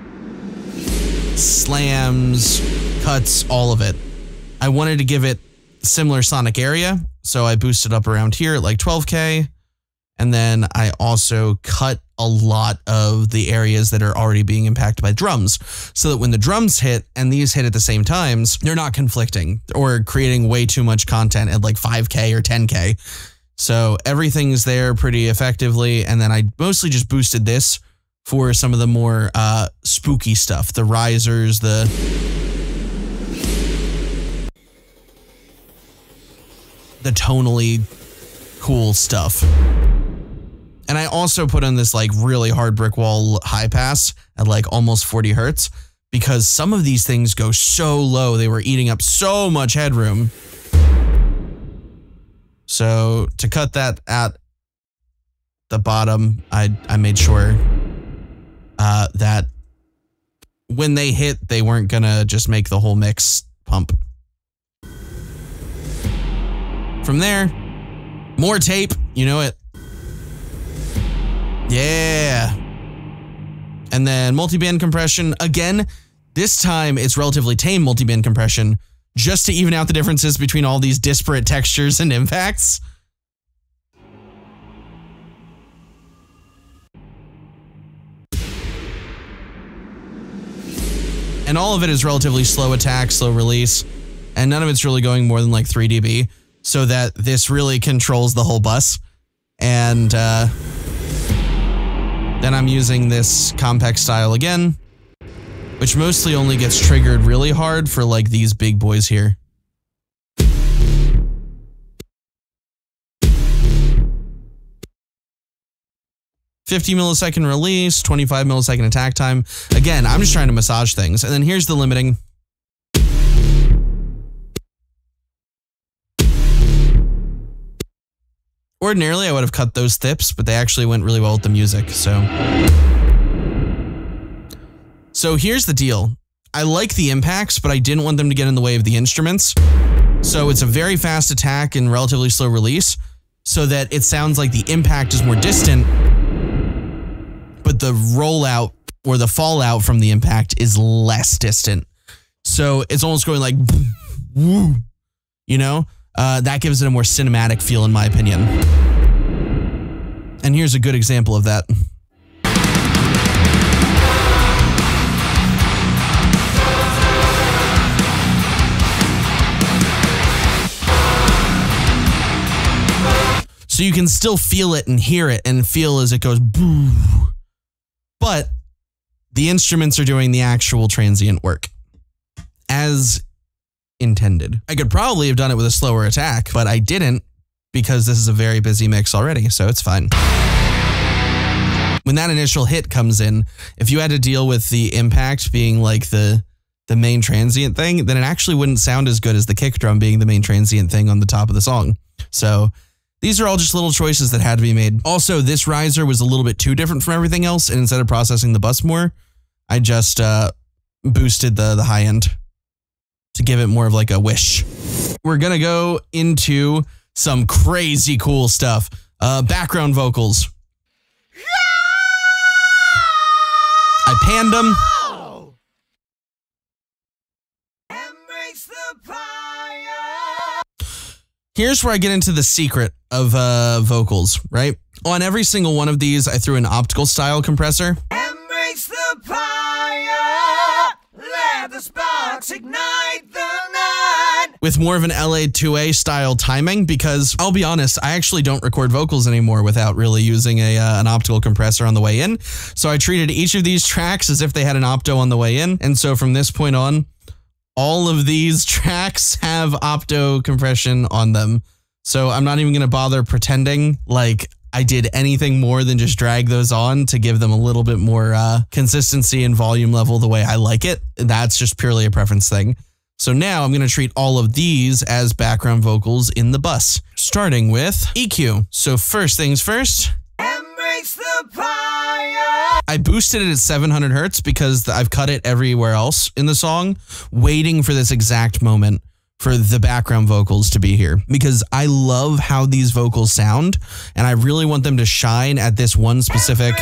slams, cuts, all of it. I wanted to give it similar sonic area, so I boosted up around here at like 12K. And then I also cut a lot of the areas that are already being impacted by drums so that when the drums hit and these hit at the same times, they're not conflicting or creating way too much content at like 5K or 10K. So everything's there pretty effectively. And then I mostly just boosted this for some of the more uh, spooky stuff the risers, the the tonally cool stuff. And I also put in this like really hard brick wall high pass at like almost 40 hertz because some of these things go so low, they were eating up so much headroom. So to cut that at the bottom, I I made sure uh, that when they hit, they weren't gonna just make the whole mix pump. From there, more tape, you know it. Yeah. And then multiband compression. Again, this time it's relatively tame multiband compression just to even out the differences between all these disparate textures and impacts. And all of it is relatively slow attack, slow release, and none of it's really going more than like 3 dB, so that this really controls the whole bus. And uh, then I'm using this compact style again, which mostly only gets triggered really hard for like these big boys here. Fifty millisecond release, 25 millisecond attack time. Again, I'm just trying to massage things. And then here's the limiting. Ordinarily, I would have cut those thips, but they actually went really well with the music. So, so here's the deal. I like the impacts, but I didn't want them to get in the way of the instruments. So it's a very fast attack and relatively slow release, so that it sounds like the impact is more distant, but the rollout or the fallout from the impact is less distant. So it's almost going like, woo, you know? Uh, that gives it a more cinematic feel, in my opinion. And here's a good example of that. So you can still feel it and hear it and feel as it goes boo. But the instruments are doing the actual transient work. as intended. I could probably have done it with a slower attack, but I didn't because this is a very busy mix already, so it's fine. When that initial hit comes in, if you had to deal with the impact being like the the main transient thing, then it actually wouldn't sound as good as the kick drum being the main transient thing on the top of the song. So these are all just little choices that had to be made. Also, this riser was a little bit too different from everything else, and instead of processing the bus more, I just uh, boosted the the high end to give it more of like a wish. We're gonna go into some crazy cool stuff. Uh, background vocals. I panned them. Here's where I get into the secret of uh, vocals, right? On every single one of these, I threw an optical style compressor. Embrace the fire, let the sparks ignite the night. With more of an LA2A style timing, because I'll be honest, I actually don't record vocals anymore without really using a uh, an optical compressor on the way in. So I treated each of these tracks as if they had an opto on the way in. And so from this point on, all of these tracks have opto compression on them. So I'm not even going to bother pretending like I did anything more than just drag those on to give them a little bit more uh, consistency and volume level the way I like it. That's just purely a preference thing. So now I'm going to treat all of these as background vocals in the bus, starting with EQ. So first things first. The fire. I boosted it at 700 hertz because I've cut it everywhere else in the song, waiting for this exact moment for the background vocals to be here because I love how these vocals sound and I really want them to shine at this one specific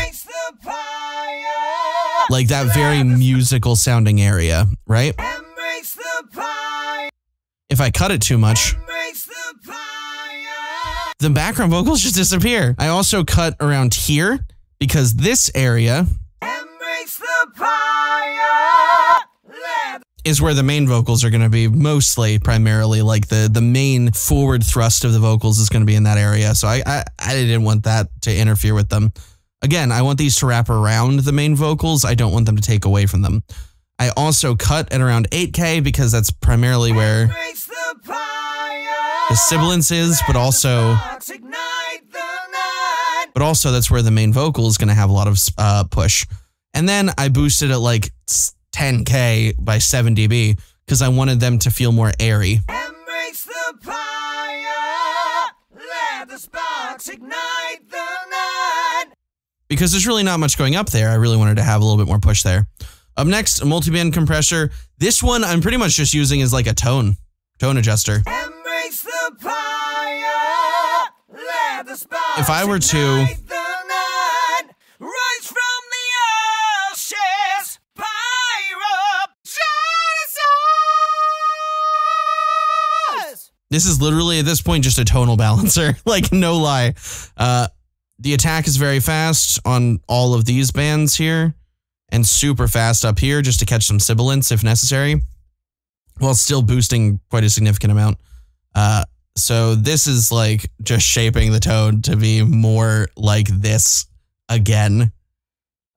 like that very musical sounding area, right? If I cut it too much, the background vocals just disappear. I also cut around here because this area is where the main vocals are going to be mostly primarily like the the main forward thrust of the vocals is going to be in that area. So I, I i didn't want that to interfere with them. Again i want these to wrap around the main vocals. I don't want them to take away from them. I also cut at around 8k because that's primarily where the sibilance is but also but also that's where the main vocal is going to have a lot of uh, push and then i boosted it like 10K by 7 dB because I wanted them to feel more airy. Embrace the fire, let the sparks ignite the night. Because there's really not much going up there, I really wanted to have a little bit more push there. Up next, a multiband compressor. This one I'm pretty much just using as like a tone, tone adjuster. Embrace the fire, let the sparks if I were to This is literally at this point just a tonal balancer. like no lie. Uh, the attack is very fast on all of these bands here, and super fast up here just to catch some sibilance if necessary, while still boosting quite a significant amount. Uh, so this is like just shaping the tone to be more like this again,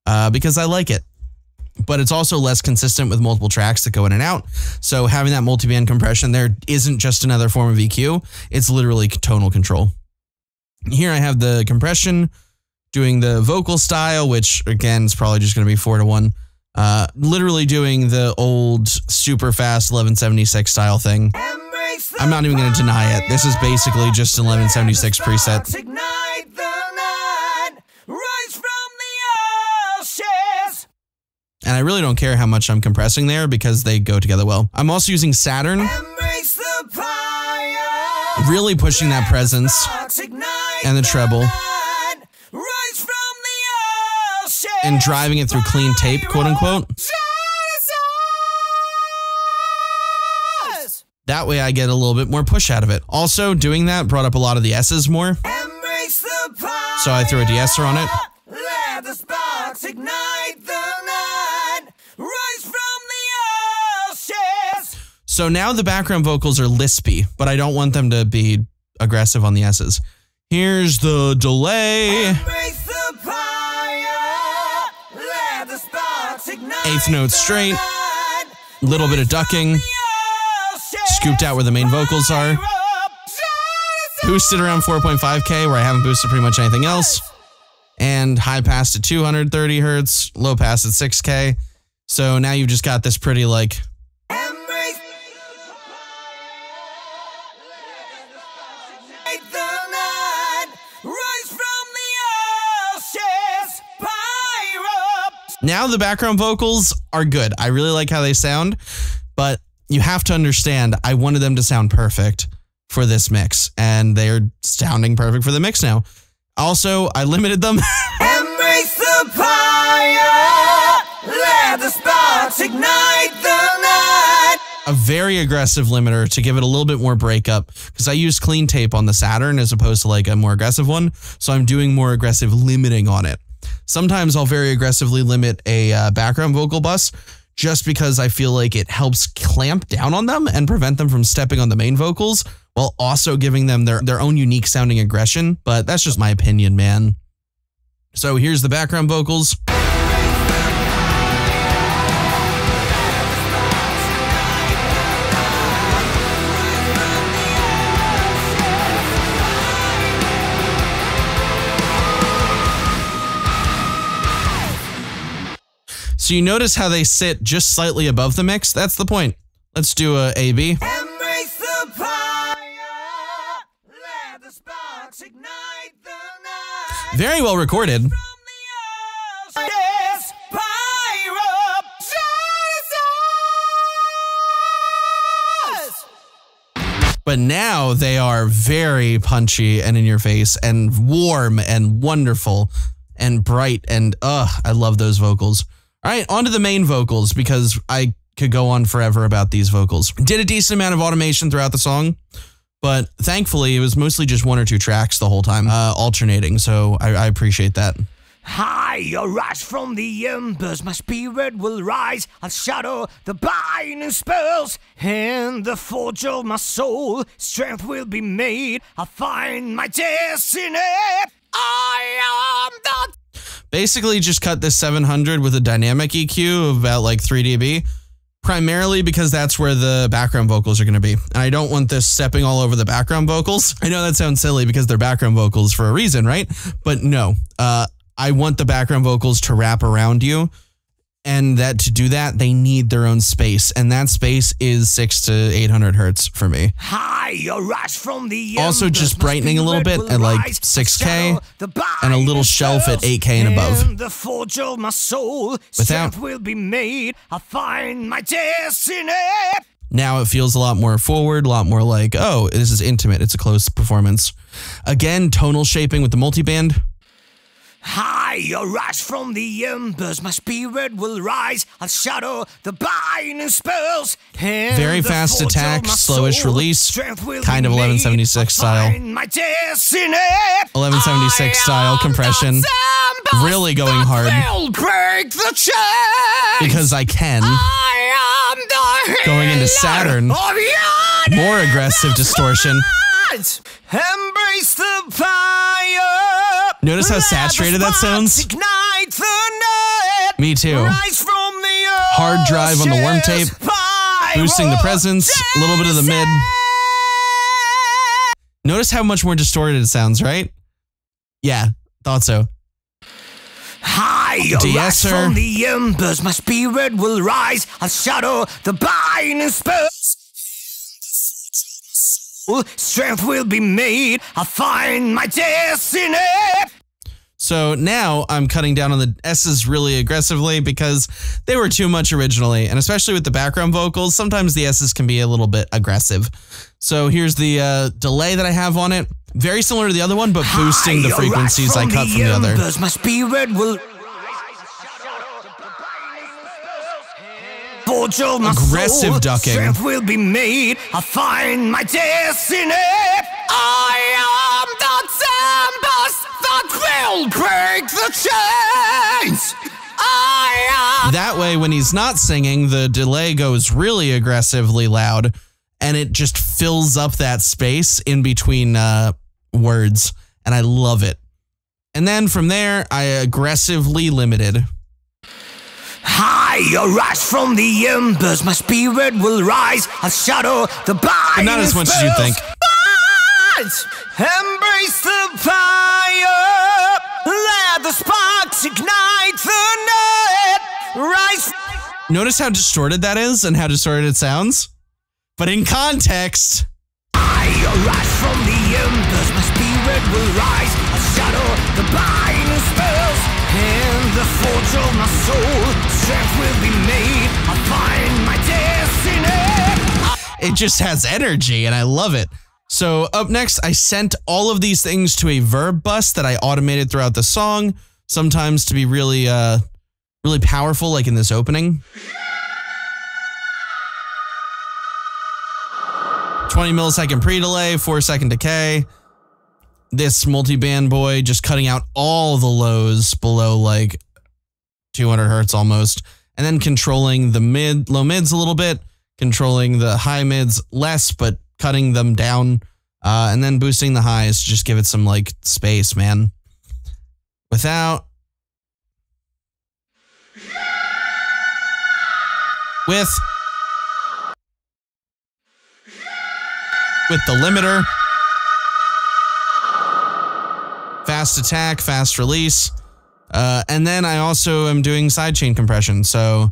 uh, because I like it but it's also less consistent with multiple tracks that go in and out. So having that multiband compression there isn't just another form of EQ, it's literally tonal control. Here I have the compression doing the vocal style, which again is probably just going to be four to one. Uh, literally doing the old super fast 1176 style thing. I'm not even going to deny it. This is basically just an 1176 preset. And I really don't care how much I'm compressing there because they go together well. I'm also using Saturn. Really pushing that presence and the treble. And driving it through clean tape, quote unquote. That way I get a little bit more push out of it. Also, doing that brought up a lot of the S's more. So I threw a de-esser on it. So now the background vocals are lispy, but I don't want them to be aggressive on the S's. Here's the delay. Eighth note straight. Little bit of ducking, scooped out where the main vocals are. Boosted around 4.5K, where I haven't boosted pretty much anything else. And high pass at 230 hertz, low pass at 6K. So now you've just got this pretty like Now the background vocals are good. I really like how they sound, but you have to understand I wanted them to sound perfect for this mix, and they're sounding perfect for the mix now. Also, I limited them. Embrace the fire, let the sparks ignite the night. a very aggressive limiter to give it a little bit more breakup because I use clean tape on the Saturn as opposed to like a more aggressive one. So I'm doing more aggressive limiting on it. Sometimes I'll very aggressively limit a uh, background vocal bus just because I feel like it helps clamp down on them and prevent them from stepping on the main vocals while also giving them their, their own unique sounding aggression. But that's just my opinion, man. So here's the background vocals. So you notice how they sit just slightly above the mix? That's the point. Let's do a AB. Embrace the fire, let the sparks ignite the night. Very well recorded. From the ashes, fire up, Jesus! But now they are very punchy and in your face and warm and wonderful and bright and ugh, I love those vocals. All right, on to the main vocals because I could go on forever about these vocals. Did a decent amount of automation throughout the song, but thankfully it was mostly just one or two tracks the whole time, uh, alternating. So I, I appreciate that. High arise from the embers, my spirit will rise. I'll shadow the binding spells in the forge of my soul. Strength will be made. I'll find my destiny. I am the basically just cut this 700 with a dynamic EQ of about like 3 dB, primarily because that's where the background vocals are going to be. And I don't want this stepping all over the background vocals. I know that sounds silly because they're background vocals for a reason, right? But no, uh, I want the background vocals to wrap around you. And that to do that, they need their own space. And that space is six to 800 hertz for me. high arise from the Also just brightening a little bit at, like, 6K and a little shelf at 8K and above. the forge of my soul. Strength will be made. I'll find my destiny. Now it feels a lot more forward, a lot more like, oh, this is intimate. It's a close performance. Again, tonal shaping with the multiband. High arise from the embers, my spirit will rise. I'll shadow the binding spells. Very fast attack, slowish release, Strength kind of 1176 style. My destiny. 1176 style compression. Really going hard. Will break the chains. Because I can. I Going into Saturn. More aggressive distortion. Embrace the fire. Notice how saturated that sounds? Ignite the night. Me too. Rise from the Hard drive on the warm ashes. tape, Boosting the presence, a little bit of the mid. Notice how much more distorted it sounds, right? Yeah, thought so. High De-esser. from the embers, my spirit will rise. I'll shadow the binding spells. Strength will be made. I'll find my destiny. So now I'm cutting down on the S's really aggressively because they were too much originally. And especially with the background vocals, sometimes the S's can be a little bit aggressive. So here's the uh, delay that I have on it. Very similar to the other one, but boosting the High frequencies I cut from the other. My spirit will. Forge of my Aggressive soul. ducking. Strength will be made. I'll find my destiny. I am the tempest that will break the chains. I am. That way, when he's not singing, the delay goes really aggressively loud and it just fills up that space in between uh, words. And I love it. And then from there, I aggressively limited. I arise from the embers, my spirit will rise. I'll shadow the binding not as much as you'd think. Embrace the fire. Let the sparks ignite the night. Rise. Notice how distorted that is and how distorted it sounds? But in context, I arise from the embers, my spirit will rise. I'll shadow the binding spells. In the forge of my soul, it just has energy and I love it. So, up next, I sent all of these things to a verb bus that I automated throughout the song, sometimes to be really, uh, really powerful, like in this opening. 20 millisecond pre delay, four second decay. This multi band boy just cutting out all the lows below like 200 hertz almost, and then controlling the mid, low mids a little bit, controlling the high mids less, but cutting them down, uh, and then boosting the highs just give it some like space, man. Without. With. With the limiter. Fast attack, fast release. Uh, and then I also am doing sidechain compression. So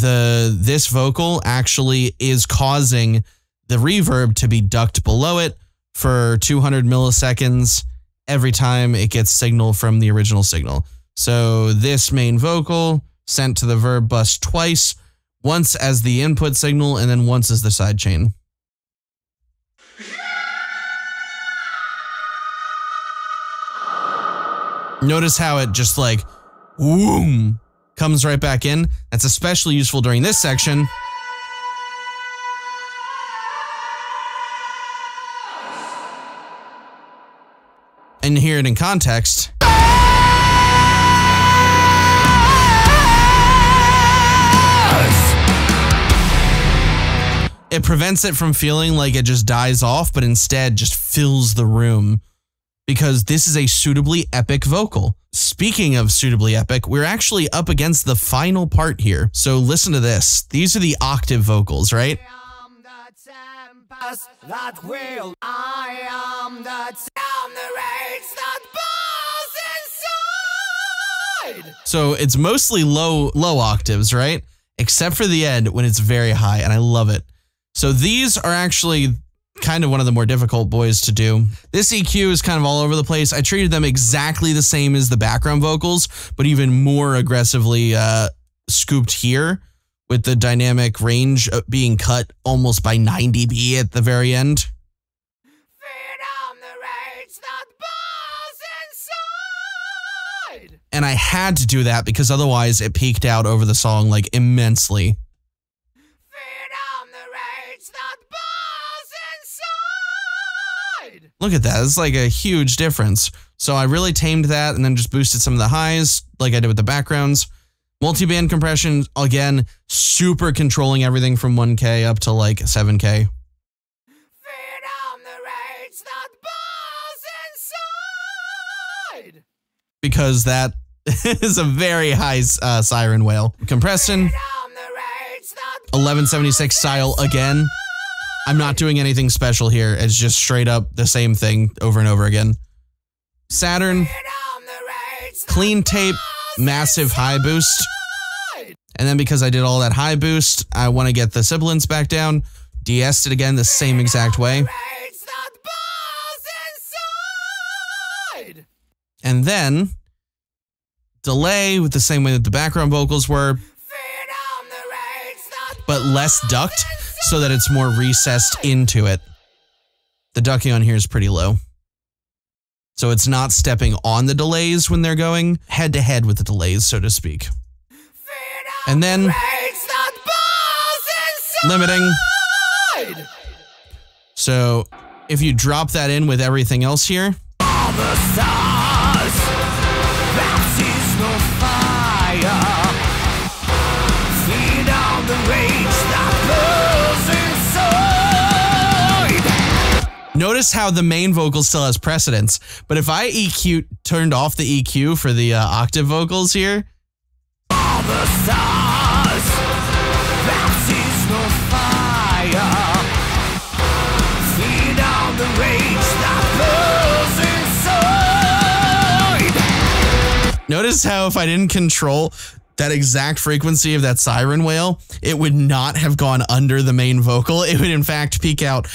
the this vocal actually is causing the reverb to be ducked below it for 200 milliseconds every time it gets signal from the original signal. So this main vocal sent to the verb bus twice, once as the input signal and then once as the sidechain. Notice how it just like whoom comes right back in. That's especially useful during this section. And hear it in context. It prevents it from feeling like it just dies off, but instead just fills the room because this is a suitably epic vocal. Speaking of suitably epic, we're actually up against the final part here. So listen to this. These are the octave vocals, right? I am the tempest that will. I am the, am the rage that burns inside. So it's mostly low low octaves, right? Except for the end when it's very high and I love it. So these are actually kind of one of the more difficult boys to do. This EQ is kind of all over the place. I treated them exactly the same as the background vocals, but even more aggressively uh, scooped here with the dynamic range uh, being cut almost by 90 B at the very end. Feed on the rage that burns inside. And I had to do that because otherwise it peaked out over the song like immensely. Look at that. It's like a huge difference. So I really tamed that and then just boosted some of the highs like I did with the backgrounds. Multi-band compression, again, super controlling everything from 1K up to like 7K. Feed on the rage that burns inside. Because that is a very high uh, siren wail. Compression, Feed on the rage that 1176 style again. I'm not doing anything special here. It's just straight up the same thing over and over again. Saturn, clean tape, massive high boost. And then because I did all that high boost, I want to get the sibilance back down. de-ess it again the same exact way. And then delay with the same way that the background vocals were, but less ducked so that it's more recessed into it. The ducking on here is pretty low. So it's not stepping on the delays when they're going head to head with the delays, so to speak. And then limiting. So if you drop that in with everything else here, Notice how the main vocal still has precedence, but if I EQ turned off the EQ for the uh, octave vocals here. Notice how if I didn't control that exact frequency of that siren wail, it would not have gone under the main vocal. It would in fact peak out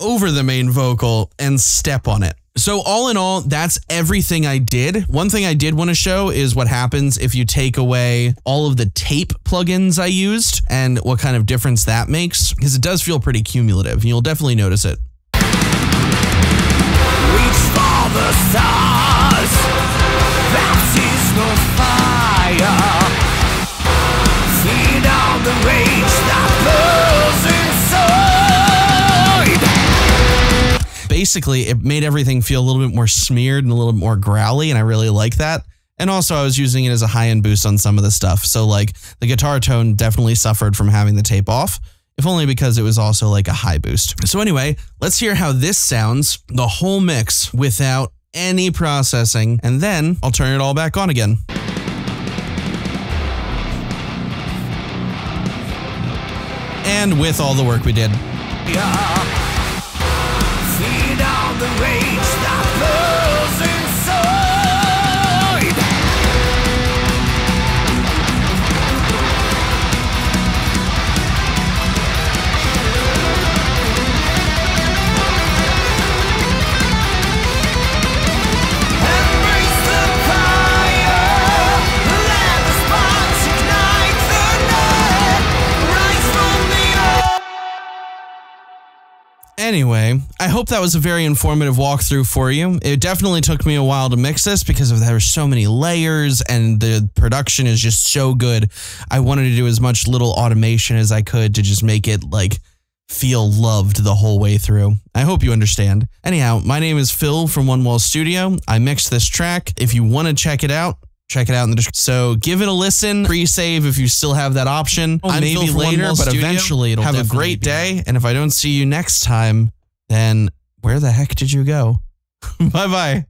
over the main vocal and step on it. So, all in all, that's everything I did. One thing I did want to show is what happens if you take away all of the tape plugins I used and what kind of difference that makes, because it does feel pretty cumulative. You'll definitely notice it. Reach Basically, it made everything feel a little bit more smeared and a little bit more growly, and I really like that. And also, I was using it as a high end boost on some of the stuff. So, like, the guitar tone definitely suffered from having the tape off, if only because it was also like a high boost. So, anyway, let's hear how this sounds the whole mix without any processing, and then I'll turn it all back on again. And with all the work we did. The rage Anyway, I hope that was a very informative walkthrough for you. It definitely took me a while to mix this because there were so many layers and the production is just so good. I wanted to do as much little automation as I could to just make it like feel loved the whole way through. I hope you understand. Anyhow, my name is Phil from One Wall Studio. I mixed this track. If you want to check it out, check it out in the description. So give it a listen, pre-save if you still have that option. I'm Maybe Phil One later, but Studio. eventually it'll have a great day. And if I don't see you next time, then where the heck did you go? bye bye.